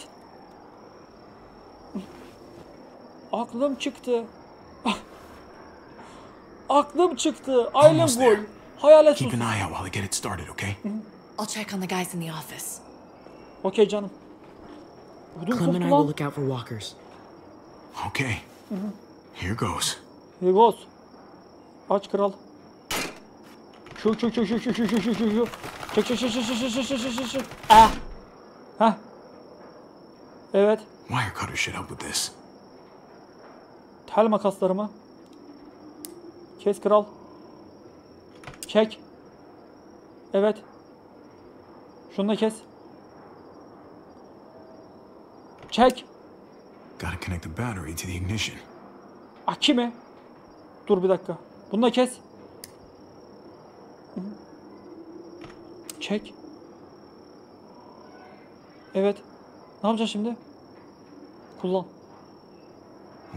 Aklım çıktı. Aklım çıktı. Gol. there. Hayalet Keep an eye out while I get it started, okay? I'll check on the guys in the office. Okey canım. Clem and I will look out for walkers. Okay. Here goes. Here goes. Aç kral. Şu şu şu şu şu şu şu şu şu şu. Çek çek çek çek çek çek çek çek. Ah. Heh. Evet. Wire cutter should help with this. Tel makaslarımı. Kes kral. Çek. Evet. Şunu da kes. Çek. Gotta connect the battery to the ignition. Aki mi? Dur bir dakika. Bunu da kes. Çek. Evet. Ne yapacağız şimdi? Kullan.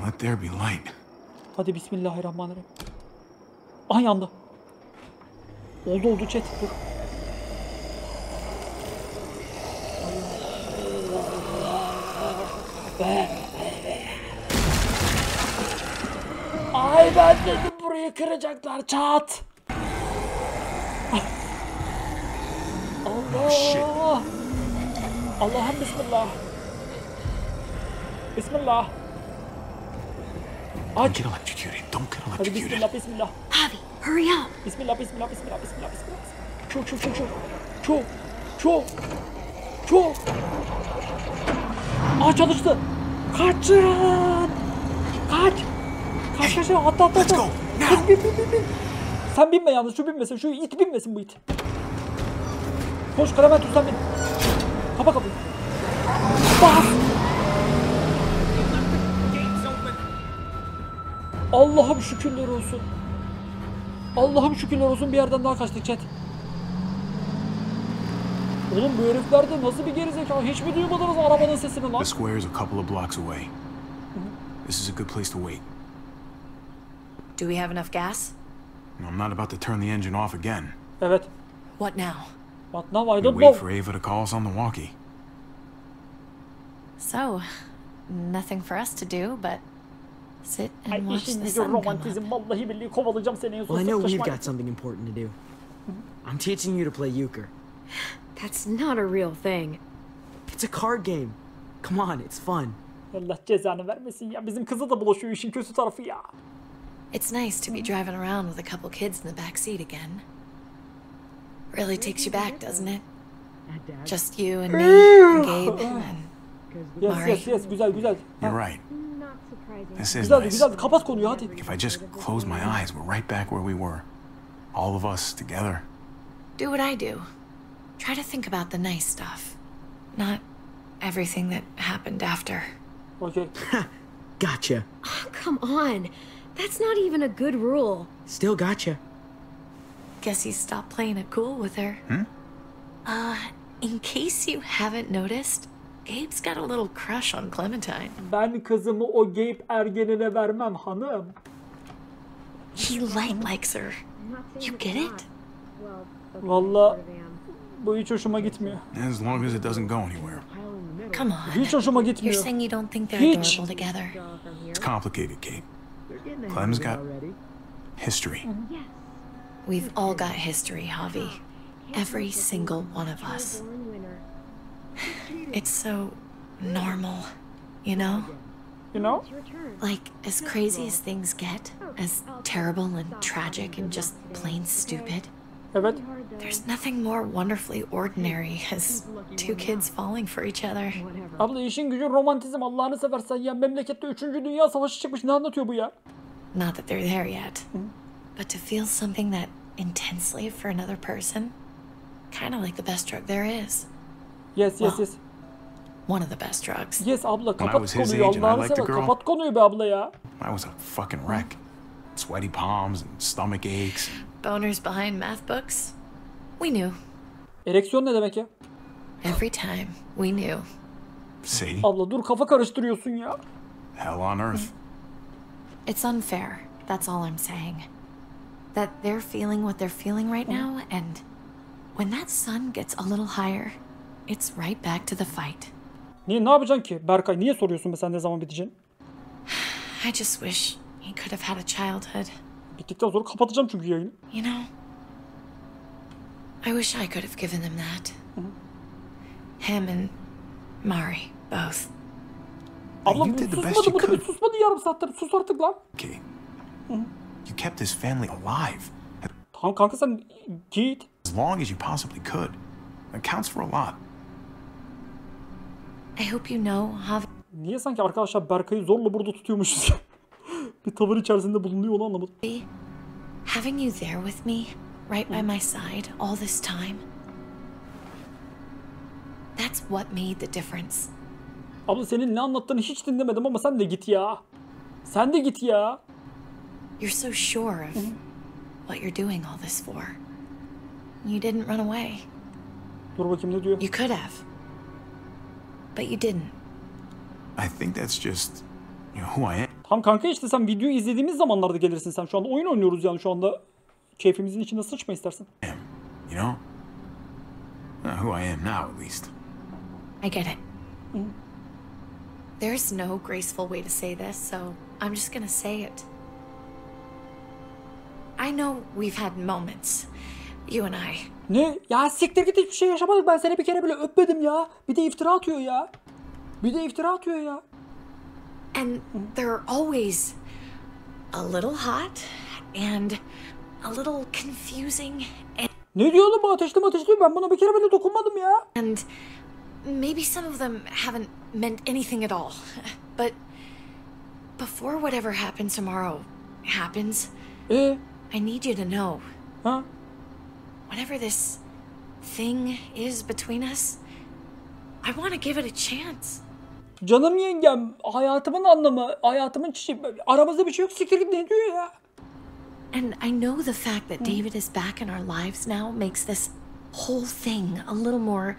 Let there be light. Hadi bismillahirrahmanirrahim. Ah yandı. Oldu oldu chat. Dur. Ay ben dedim burayı kıracaklar çat. Allah. Allah'ım bismillah. Bismillah. Aç. Get electrocuted. Don't get Hadi electrocuted. bismillah bismillah. Javi, hurry up. Bismillah bismillah bismillah bismillah bismillah. Ço ço ço ço. Ço. Ço. Ço. Aa çalıştı. Kaçın. Kaç. Kaç kaç atla atla atla. Let's go, now. Bin, bin, bin, bin. Sen binme yalnız şu binmesin. Şu it binmesin bu it. Koş Clementus sen bin. Kapa kapıyı. Bas. Allah'ım şükürler olsun. Allah'ım şükürler olsun bir yerden daha kaçtık chat. Oğlum bu herifler de nasıl bir gerizekalı? Hiç mi duymadınız arabanın sesini lan? The square is a couple of blocks away. This is a good place to wait. Do we have enough gas? I'm not about to turn the engine off again. Evet. What now? But now I We don't wait know. for Ava to call us on the walkie. So, nothing for us to do but sit and Ay watch işin the sun romantizm. Vallahi billahi kovalayacağım seni en son Well, I know we've got something important to do. I'm teaching you to play euchre. That's not a real thing. It's a card game. Come on, it's fun. Allah cezanı vermesin ya. Bizim kızı da bulaşıyor işin kötü tarafı ya. It's nice to be driving around with a couple kids in the back seat again. Really takes you back, doesn't it? Just you and me and Gabe and Yes yes yes güzel güzel. You're right. This is Güzeldi nice. güzeldi. Kapat konuyu hadi. If I just close my eyes, we're right back where we were. All of us together. Do what I do. Try to think about the nice stuff, not everything that happened after. Okay. Gotcha. Come on. That's not even a good rule. Still gotcha. Guess he stopped playing it cool with her. Hmm? Uh, in case you haven't noticed, Gabe's got a little crush on Clementine. Ben kızımı o Gabe ergenine vermem hanım. He light likes her. You get it? Valla bu hiç hoşuma gitmiyor. As long as it doesn't go anywhere. Come on. Hiç hoşuma You're saying you don't think they're Hiç. adorable together? It's complicated, Kate. Clem's got history. We've all got history, Javi. Every single one of us. It's so normal, you know? You know? Like, as crazy as things get, as terrible and tragic and just plain stupid, Evet. there's nothing more wonderfully ordinary as two kids falling for each other. Abla işin gücü romantizm Allah'ını seversen ya memlekette 3. Dünya Savaşı çıkmış ne anlatıyor bu ya? Not that they're there yet, but to feel something that intensely for another person, kind of like the best drug there is. Yes yes yes. One of the best drugs. Yes abla kapat konuyu Allah'ını sever kapat konuyu be abla ya. I was a fucking wreck. Sweaty palms and stomach aches. Boners behind math books? We knew. Ereksiyon ne demek ya? Every time, we knew. See? Abla dur kafa karıştırıyorsun ya. Hell on earth. It's unfair. That's all I'm saying. That they're feeling what they're feeling right now, and when that sun gets a little higher, it's right back to the fight. Niye ne yapacaksın ki? Berkay niye soruyorsun mesela ne zaman biteceğini? I just wish he could have had a childhood. Bittikten sonra kapatacağım çünkü yayını. You know? I wish I could have given them that. Him and Mari, both. Abla you bu did the best susmadı you bu da bir could. susmadı yarım saattir. Sus artık lan. Kate. You kept this family alive. Tamam kanka sen git. As long as you possibly could. That counts for a lot. I hope you know, Javi. Niye sanki arkadaşlar Berkay'ı zorla burada tutuyormuşuz? bir tavır içerisinde bulunuyor onu anlamadım. Having you there with me, right by my side, all this time. That's what made the difference. Abla senin ne anlattığını hiç dinlemedim ama sen de git ya. Sen de git ya. You're so sure of what you're doing all this for. You didn't run away. Dur bakayım ne diyor. You could have. But you didn't. I think that's just you know, who I am. Tam kanka işte sen videoyu izlediğimiz zamanlarda gelirsin sen. Şu anda oyun oynuyoruz yani şu anda. Keyfimizin içinde sıçma istersen. You know? Uh, who I am now, at least. I get it. There's no graceful way to say this, so I'm just gonna say it. I know we've had moments, you and I. Ne? Ya siktir git hiçbir şey yaşamadık. Ben seni bir kere bile öpmedim ya. Bir de iftira atıyor ya. Bir de iftira atıyor ya. And they're always a little hot and a little confusing and, Ne diyor oğlum bu ateşli ateşli? Ben buna bir kere bile dokunmadım ya. and maybe some of them haven't meant anything at all. But before whatever happens tomorrow happens, Ee? I need you to know. Huh? Whatever this thing is between us, I want to give it a chance. Canım yengem, hayatımın anlamı, hayatımın çiçeği. Aramızda bir şey yok. Siktir git ne diyor ya? And I know the fact that David is back in our lives now makes this whole thing a little more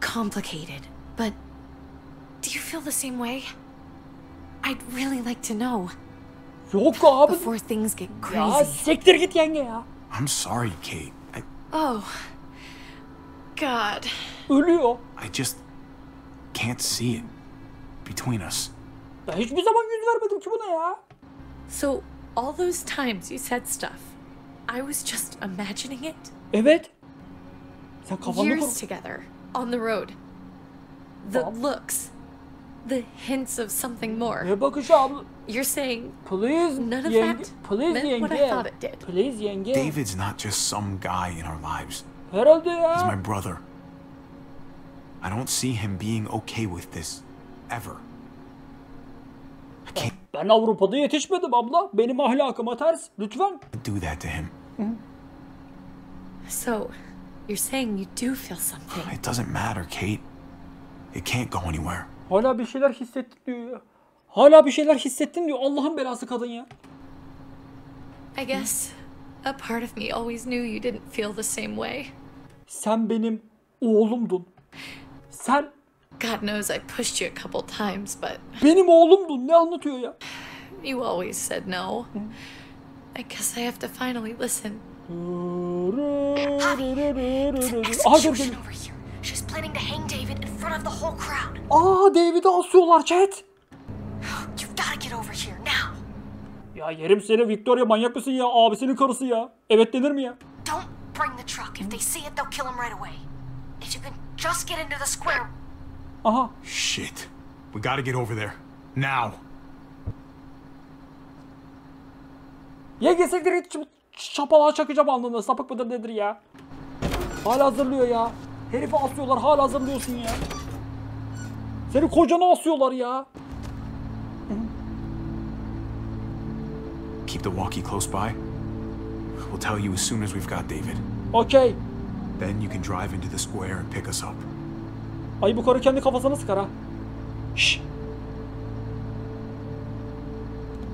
complicated. But do you feel the same way? I'd really like to know. Yok abi. Before things get Ya crazy. siktir git yenge ya. I'm sorry, Kate. I, Oh. God. Ölüyor. I just can't see it between us. Ben hiçbir zaman yüz vermedim ki buna ya. So, all those times you said stuff, I was just imagining it? Evet. Sen kafanda Years together, on the road. The looks, the hints of something more. Ne bakışı abla? You're saying Please none of yenge. that Please meant what I yenge. thought it did. Please yenge. David's not just some guy in our lives. Herhalde He's ya. my brother. I don't see him being okay with this. Ever. I can't. Ben Avrupa'da yetişmedim abla. Benim ahlakıma ters. Lütfen. Do that to him. So, you're saying you do feel something? It doesn't matter, Kate. It can't go anywhere. Hala bir şeyler hissettim diyor ya. Hala bir şeyler hissettim diyor. Allah'ın belası kadın ya. I guess a part of me always knew you didn't feel the same way. Sen benim oğlumdun. Sen God knows I pushed you a couple times, but benim oğlumdun. Ne anlatıyor ya? you always said no. I guess I have to finally listen. Aha dur geliyor. over here. She's planning to hang David in front of the whole crowd. Aa David'i asıyorlar chat. You've got to get over here now. Ya yerim seni Victoria manyak mısın ya? Abisinin karısı ya. Evet denir mi ya? Don't bring the truck. If they see it, they'll kill him right away. If you can just get into the square. Aha. Shit. We gotta get over there. Now. Ya gesektir git şimdi şapalığa çakacağım alnına. Sapık mıdır nedir ya? Hala hazırlıyor ya. Herifi asıyorlar hala hazırlıyorsun ya. Seni kocanı asıyorlar ya. Keep the walkie close by. We'll tell you as soon as we've got David. Okey. Then you can drive into the square and pick us up. Ay bu karı kendi kafasına sıkar ha. Şşş.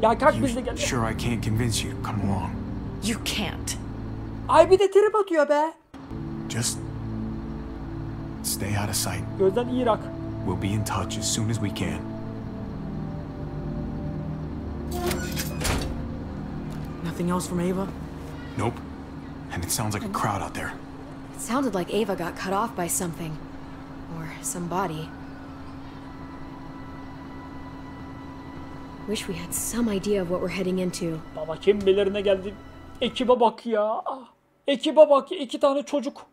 Ya kalk biz de gel. Sure, I can't convince you to come along. You can't. Ay bir de trip atıyor be. Just stay out of sight. Gözden Irak. We'll be in touch as soon as we can. Nothing else from Ava? Nope. And it sounds like a crowd out there. It sounded like Ava got cut off by something. Or somebody. Wish we had some idea of what we're heading into. Baba kim bilir ne geldi. Ekibe bak ya. Ah, Ekibe bak iki tane çocuk.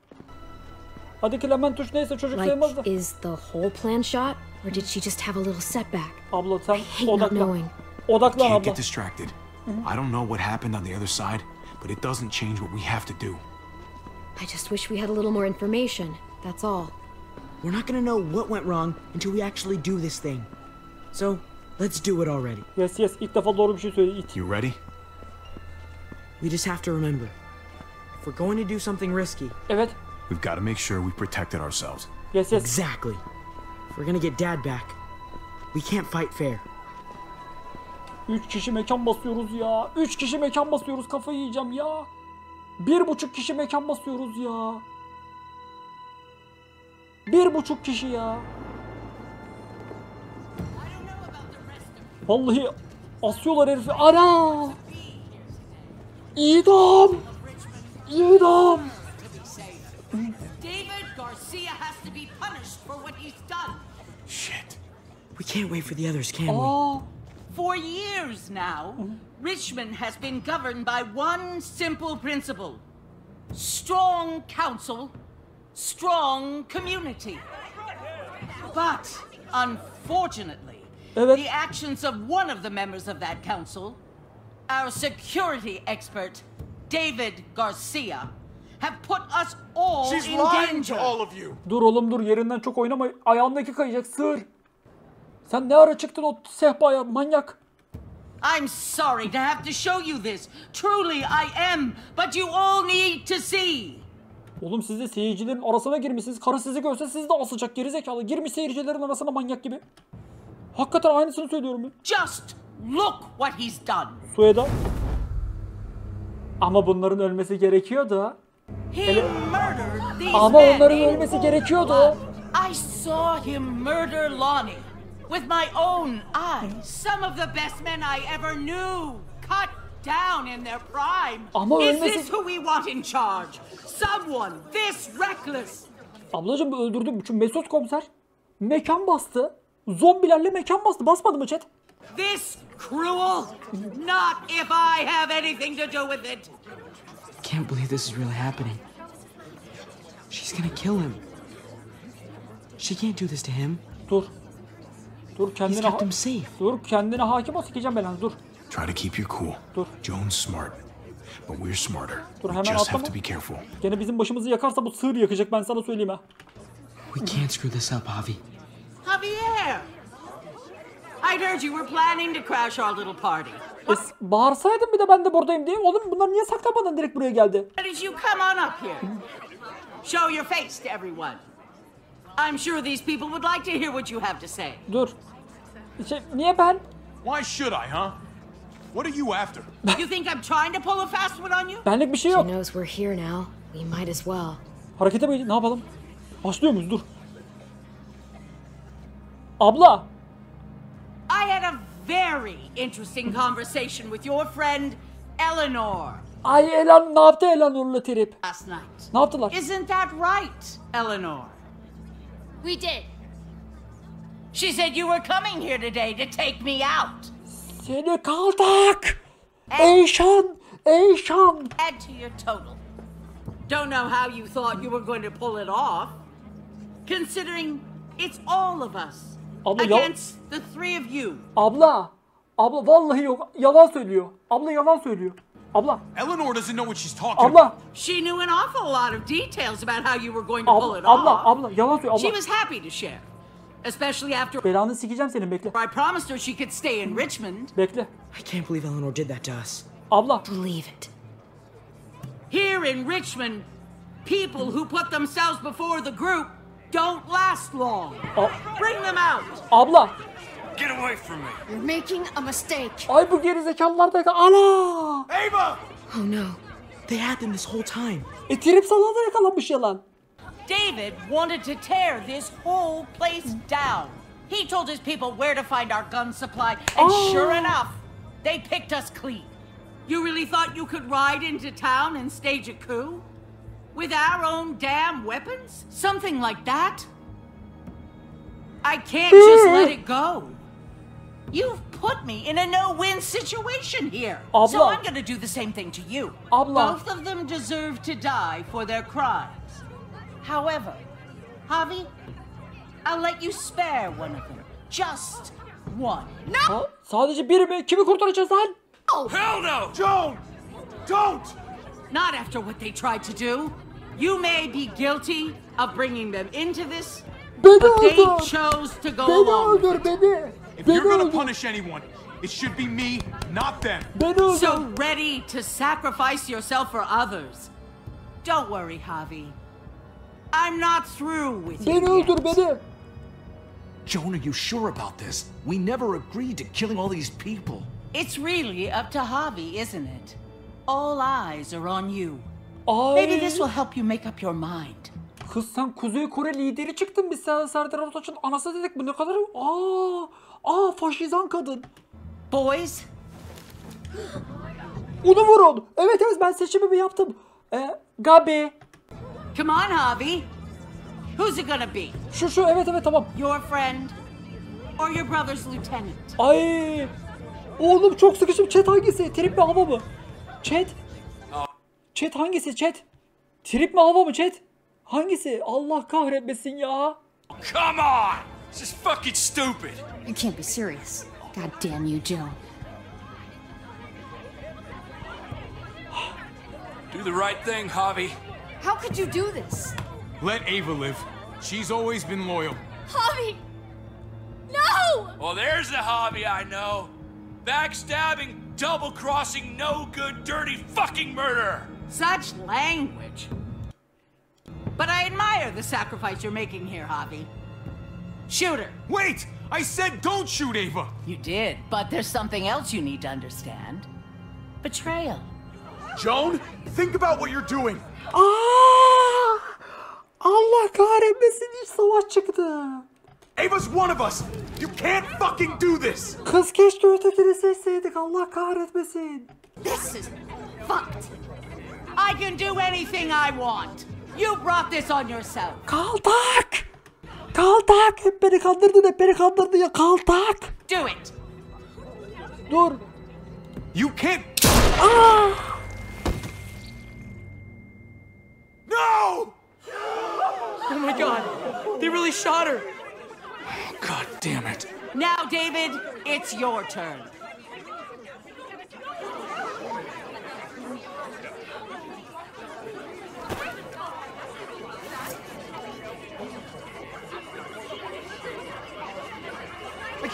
Hadi Clementuş neyse çocuk sayılmaz da. Like, is the whole plan shot? Or did she just have a little setback? Abla sen hate not odaklan. knowing. Odaklan Can't abla. get distracted. I don't know what happened on the other side, but it doesn't change what we have to do. I just wish we had a little more information. That's all. We're not gonna know what went wrong until we actually do this thing. So, let's do it already. Yes yes ilk defa doğru bir şey söyledi. It. You ready? We just have to remember. If we're going to do something risky, Evet. We've got to make sure we protected ourselves. Yes yes. exactly. If we're gonna get Dad back, we can't fight fair. Üç kişi mekan basıyoruz ya. Üç kişi mekan basıyoruz kafayı yiyeceğim ya. Bir buçuk kişi mekan basıyoruz ya. Bir buçuk kişi ya. Vallahi asıyorlar herifi. Ana! İdam! İdam! Can't wait for the others, can we? Aa! For years now, Richmond has been governed by one simple principle strong council, strong community. But unfortunately, uh, Evet. the actions of one of the members of that council, our security expert, David Garcia, have put us all She's in lying danger. to all of you. Dur oğlum dur yerinden çok oynama. Ayağındaki kayacak sığır. Sen ne ara çıktın o sehpaya manyak? I'm sorry to have to show you this. Truly, I am. But you all need to see. Oğlum siz de seyircilerin arasına girmişsiniz. Karı sizi görse sizi de asacak gerizekalı. Girmiş seyircilerin arasına manyak gibi. Hakikaten aynısını söylüyorum ya. Just look what he's done. Sueda. Ama bunların ölmesi gerekiyordu. He murdered these Ama onların ölmesi gerekiyordu. I saw him murder Lonnie with my own eyes. Some of the best men I ever knew cut down in their prime. Ama Is ölmesi- this who we want in charge? Someone this reckless? Ablacım bu öldürdüm. Şu Mesut komiser mekan bastı. Zombilerle mekan bastı. Basmadı mı chat? This cruel? Not if I have anything to do with it. Can't believe this is really happening. She's gonna kill him. She can't do this to him. Dur. Dur He's kendine safe. Dur kendine hakim ol sikeceğim belanı dur. Try to keep your cool. Dur. Joan's smart, but we're smarter. Dur, We hemen just have atlama. to be careful. Gene bizim başımızı yakarsa bu sığır yakacak ben sana söyleyeyim ha. We can't screw this up, Javi. Javier! I'd heard you were planning to crash our little party. Es, bağırsaydın bir de ben de buradayım diye. Oğlum bunlar niye saklamadan direkt buraya geldi? Why did you come on up here? Show your face to everyone. I'm sure these people would like to hear what you have to say. Dur. Şey, niye ben? Why should I, huh? What are you after? you think I'm trying to pull a fast one on you? Benlik bir şey She yok. knows we're here now. We might as well. Harekete mi? Ne yapalım? Başlıyor muyuz? Dur. Abla. I had a very interesting conversation with your friend Eleanor Ay Elan ne yaptı Elanur'la trip? last night. Ne yaptılar? Isn't that right, Eleanor? We did. She said you were coming here today to take me out. Seni kaltak. Eyşan. Eyşan. Add to your total. Don't know how you thought you were going to pull it off, considering it's all of us Abla against the three of you. Abla. Abla vallahi yok. Yalan söylüyor. Abla yalan söylüyor. Abla. Eleanor doesn't know what she's talking Abla. She knew an awful lot of details about how you were going to pull it Abla. off. Abla. Yalan söylüyor. She was happy to share, especially after Belanı sikeceğim senin bekle. I promised her she could stay in Richmond. Bekle. I can't believe Eleanor did that to us. Abla. Believe it. Here in Richmond, people who put themselves before the group don't last long. A- Bring them out. Abla. Get away from me. You're making a mistake. Ay bu gerizekalılar da ana. Ava! Oh no. They had them this whole time. E trip salona yakalanmış yalan. David wanted to tear this whole place down. He told his people where to find our gun supply, and Oh. sure enough, they picked us clean. You really thought you could ride into town and stage a coup? With our own damn weapons? Something like that? I can't just let it go. You've put me in a no-win situation here. So I'm gonna do the same thing to you. Abla. Both of them deserve to die for their crimes. However, Javi, I'll let you spare one of them. Just one. No! Ha, sadece biri mi? Kimi kurtaracağız lan? Hell no! Joan! Don't! Not after what they tried to do. You may be guilty of bringing them into this, Beni but they öldür. chose to go Beni along. öldür beni. If Beni you're gonna öldür. punish anyone, it should be me, not them. So ready to sacrifice yourself for others. Don't worry, Javi. I'm not through with you. Beni yet. öldür beni. Joan, are you sure about this? We never agreed to killing all these people. It's really up to Javi, isn't it? All eyes are on you. Ay. Maybe this will help you make up your mind. Kız sen Kuzey Kore lideri çıktın biz sen Serdar Ortaç'ın anası dedik bu ne kadar aa aa faşizan kadın. Boys, Onu vurun. Evet evet ben seçimimi yaptım. Ee, Gabi. come on, Javi. Who's it gonna be? Şu şu evet evet tamam. Your friend or your brother's lieutenant? Ay. Oğlum çok sıkıştım. Chat hangisi? Trip mi hava mı? Chat. Chat hangisi chat? Trip mi hava mı chat? Hangisi? Allah kahretmesin ya. Come on! This is fucking stupid. You can't be serious. God damn you, Joan. Do the right thing, Javi. How could you do this? Let Ava live. She's always been loyal. Javi! No! Well, there's the hobby I know. Backstabbing, double crossing, no good, dirty fucking murderer. Such language. But I admire the sacrifice you're making here, Javi. Shoot her. Wait! I said don't shoot Ava! You did, but there's something else you need to understand. Betrayal. Joan, think about what you're doing. Aa! Allah kahretmesin iç savaş çıktı. Ava's one of us. You can't fucking do this. Kız keşke ötekini seçseydik Allah kahretmesin. This is fucked. I can do anything I want. You brought this on yourself. Kaltak! Kaltak! Hep beni kandırdın hep beni kandırdın ya kaltak! Do it. Dur. You can't. Aa! No! Oh my god. They really shot her. Oh, god damn it. Now, David, it's your turn.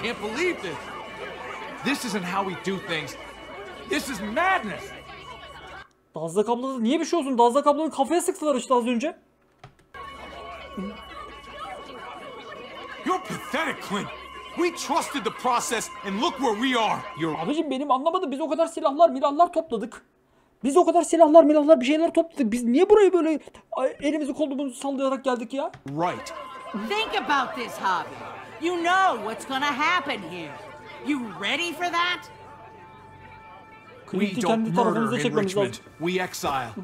Can't believe this. This isn't how we do things. This is madness. Dazlak abla da niye bir şey olsun? Dazlak ablanın kafaya sıktılar işte az önce. You're pathetic, Clint. We trusted the process, and look where we are. You're Abicim benim anlamadım. Biz o kadar silahlar milahlar topladık. Biz o kadar silahlar milahlar bir şeyler topladık. Biz niye buraya böyle elimizi kolumuzu sallayarak geldik ya? Right. Think about this, Hobby. You know what's gonna happen here. You ready for that? We don't kendi murder in. Richmond. We exile.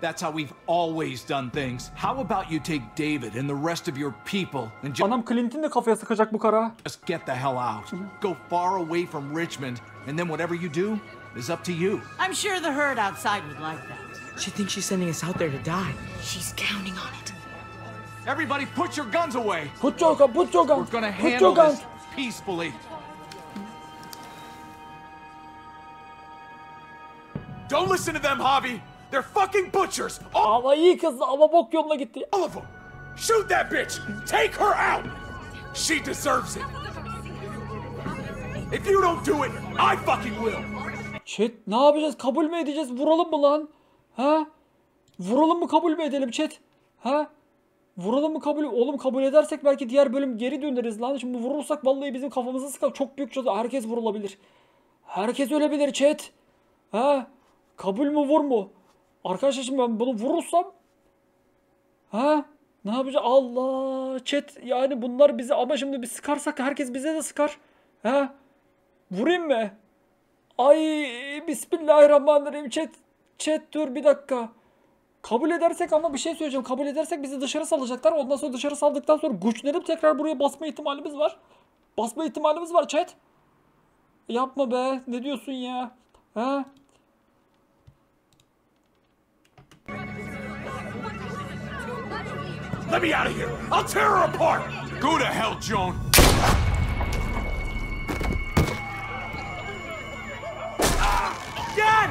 That's how we've always done things. How about you take David and the rest of your people and ju- Anam Clint'in de kafaya sıkacak bu kara. just get the hell out? Go far away from Richmond, and then whatever you do is up to you. I'm sure the herd outside would like that. She thinks she's sending us out there to die. She's counting on it. Everybody, put your guns away. Put your gun, put your gun. We're gonna put handle this peacefully. Don't listen to them, Javi. They're fucking butchers. Ama iyi kızdı ama bok yoluna gitti. All of them. Shoot that bitch. Take her out. She deserves it. If you don't do it, I fucking will. Chat ne yapacağız? Kabul mü edeceğiz? Vuralım mı lan? Ha? Vuralım mı kabul mü edelim chat? Ha? Vuralım mı kabul Oğlum kabul edersek belki diğer bölüm geri döneriz lan. Şimdi vurursak vallahi bizim kafamızı sıkar. Çok büyük çözü. Herkes vurulabilir. Herkes ölebilir chat. Ha? Kabul mü vur mu? Arkadaşlar şimdi ben bunu vurursam Ha? Ne yapacağız? Allah chat yani bunlar bizi ama şimdi bir sıkarsak herkes bize de sıkar. Ha? Vurayım mı? Ay bismillahirrahmanirrahim chat. Chat dur bir dakika. Kabul edersek ama bir şey söyleyeceğim. Kabul edersek bizi dışarı salacaklar. Ondan sonra dışarı saldıktan sonra güçlenip tekrar buraya basma ihtimalimiz var. Basma ihtimalimiz var chat. Yapma be. Ne diyorsun ya? Ha? Let me out of here. I'll tear her apart. Go to hell, Joan. Dad!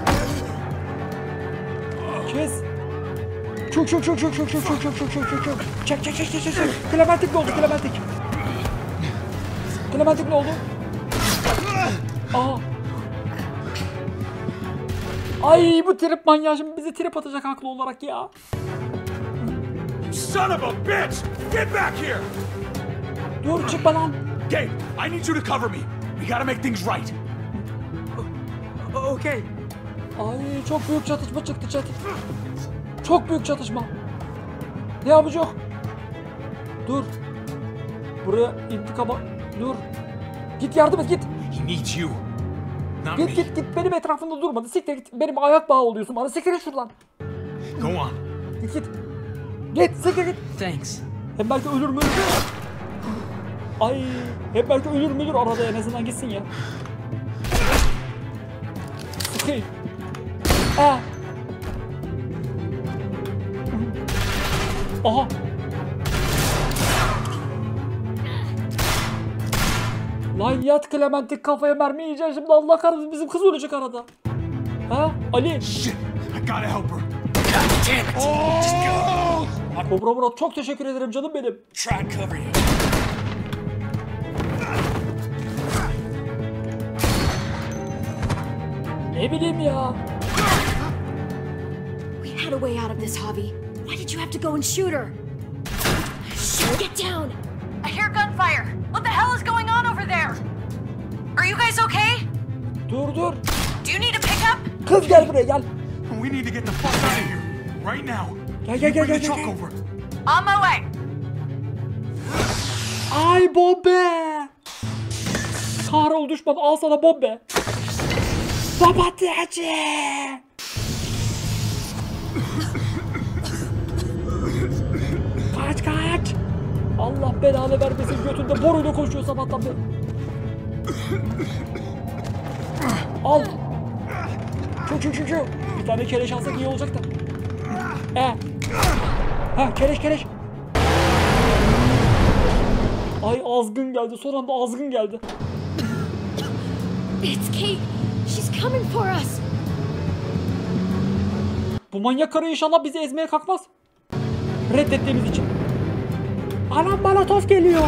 Kes! Çok çok çok çok çok çok çok çok çok çok çok çok Çek çek çek çek çek Klementik ne oldu Klementik? Klementik ne oldu? Aa! Ay bu trip manyağı şimdi bize trip atacak haklı olarak ya. Son of a bitch! Get back here! Dur çıkma lan. Gabe, I need you to cover me. We gotta make things right. Okay. Ay çok büyük çatışma çıktı chat. Çok büyük çatışma. Ne yapacak? Dur. Buraya intikama... Dur. Git yardım et git. He needs you. Not me. Git git git benim etrafımda durma. Siktir git. Benim ayak bağı oluyorsun bana. Siktir git şuradan. Go on. Git git. Git siktir git. Thanks. Hem belki ölür mü ölür. Ay hem belki ölür müdür arada en azından gitsin ya. Sıkayım. Aa. Aha. Lan yat Clementik kafaya mermi yiyeceksin şimdi Allah kahretsin bizim kız ölecek arada. Ha Ali. Shit, I gotta help her. Kobra Murat çok teşekkür ederim canım benim. Try and cover you. Ne bileyim ya. Had a way out of this, Javi. Why did you have to go and shoot her? Shoot, get down! I hear gunfire. What the hell is going on over there? Are you guys okay? Dur dur. Do you need a pickup? Kız gel buraya gel. We need to get the fuck out of here. Right now. Gel gel gel gel. gel, truck gel. over. On my way. Ay bombe. Kahrol düşman al sana bombe. Kaç belanı vermesin götünde boruyla koşuyor sabahtan beri. Al. Çu çu çu çu. Bir tane keleş alsak iyi olacak da. E. Ha keleş keleş. Ay azgın geldi. Son anda azgın geldi. It's Kate. She's coming for us. Bu manyak karı inşallah bizi ezmeye kalkmaz. Reddettiğimiz için. Anam Molotov geliyor.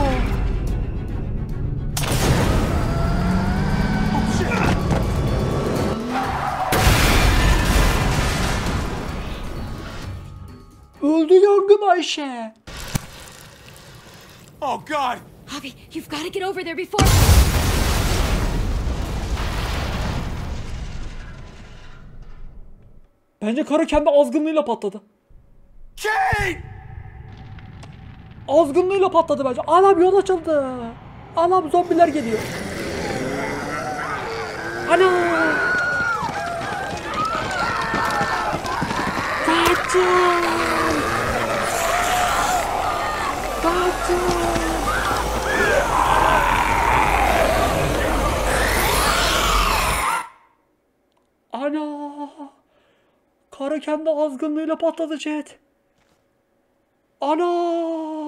Öldü yangın Ayşe. Oh, God! Javi, you've got to get over there before. Bence karı kendi azgınlığıyla patladı. Kate! Azgınlığıyla patladı bence. Anam yol açıldı. Anam zombiler geliyor. Ana! Kaçın! Kaçın! Ana! Karı kendi azgınlığıyla patladı chat. Ana!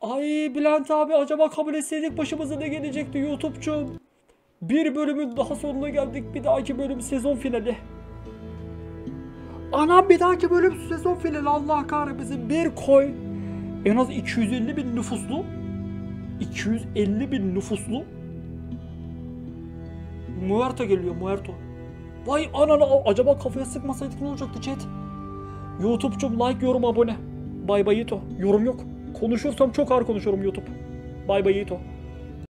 Ay Bülent abi acaba kabul etseydik başımıza ne gelecekti YouTube'cum? Bir bölümün daha sonuna geldik. Bir dahaki bölüm sezon finali. Anam bir dahaki bölüm sezon finali Allah kahretmesin. Bir koy. En az 250 bin nüfuslu. 250 bin nüfuslu. Muerto geliyor Muerto. Vay anana acaba kafaya sıkmasaydık ne olacaktı chat? YouTube'cum like, yorum, abone. Bay Bayito. Yorum yok. Konuşursam çok ağır konuşuyorum YouTube. Bay Bayito.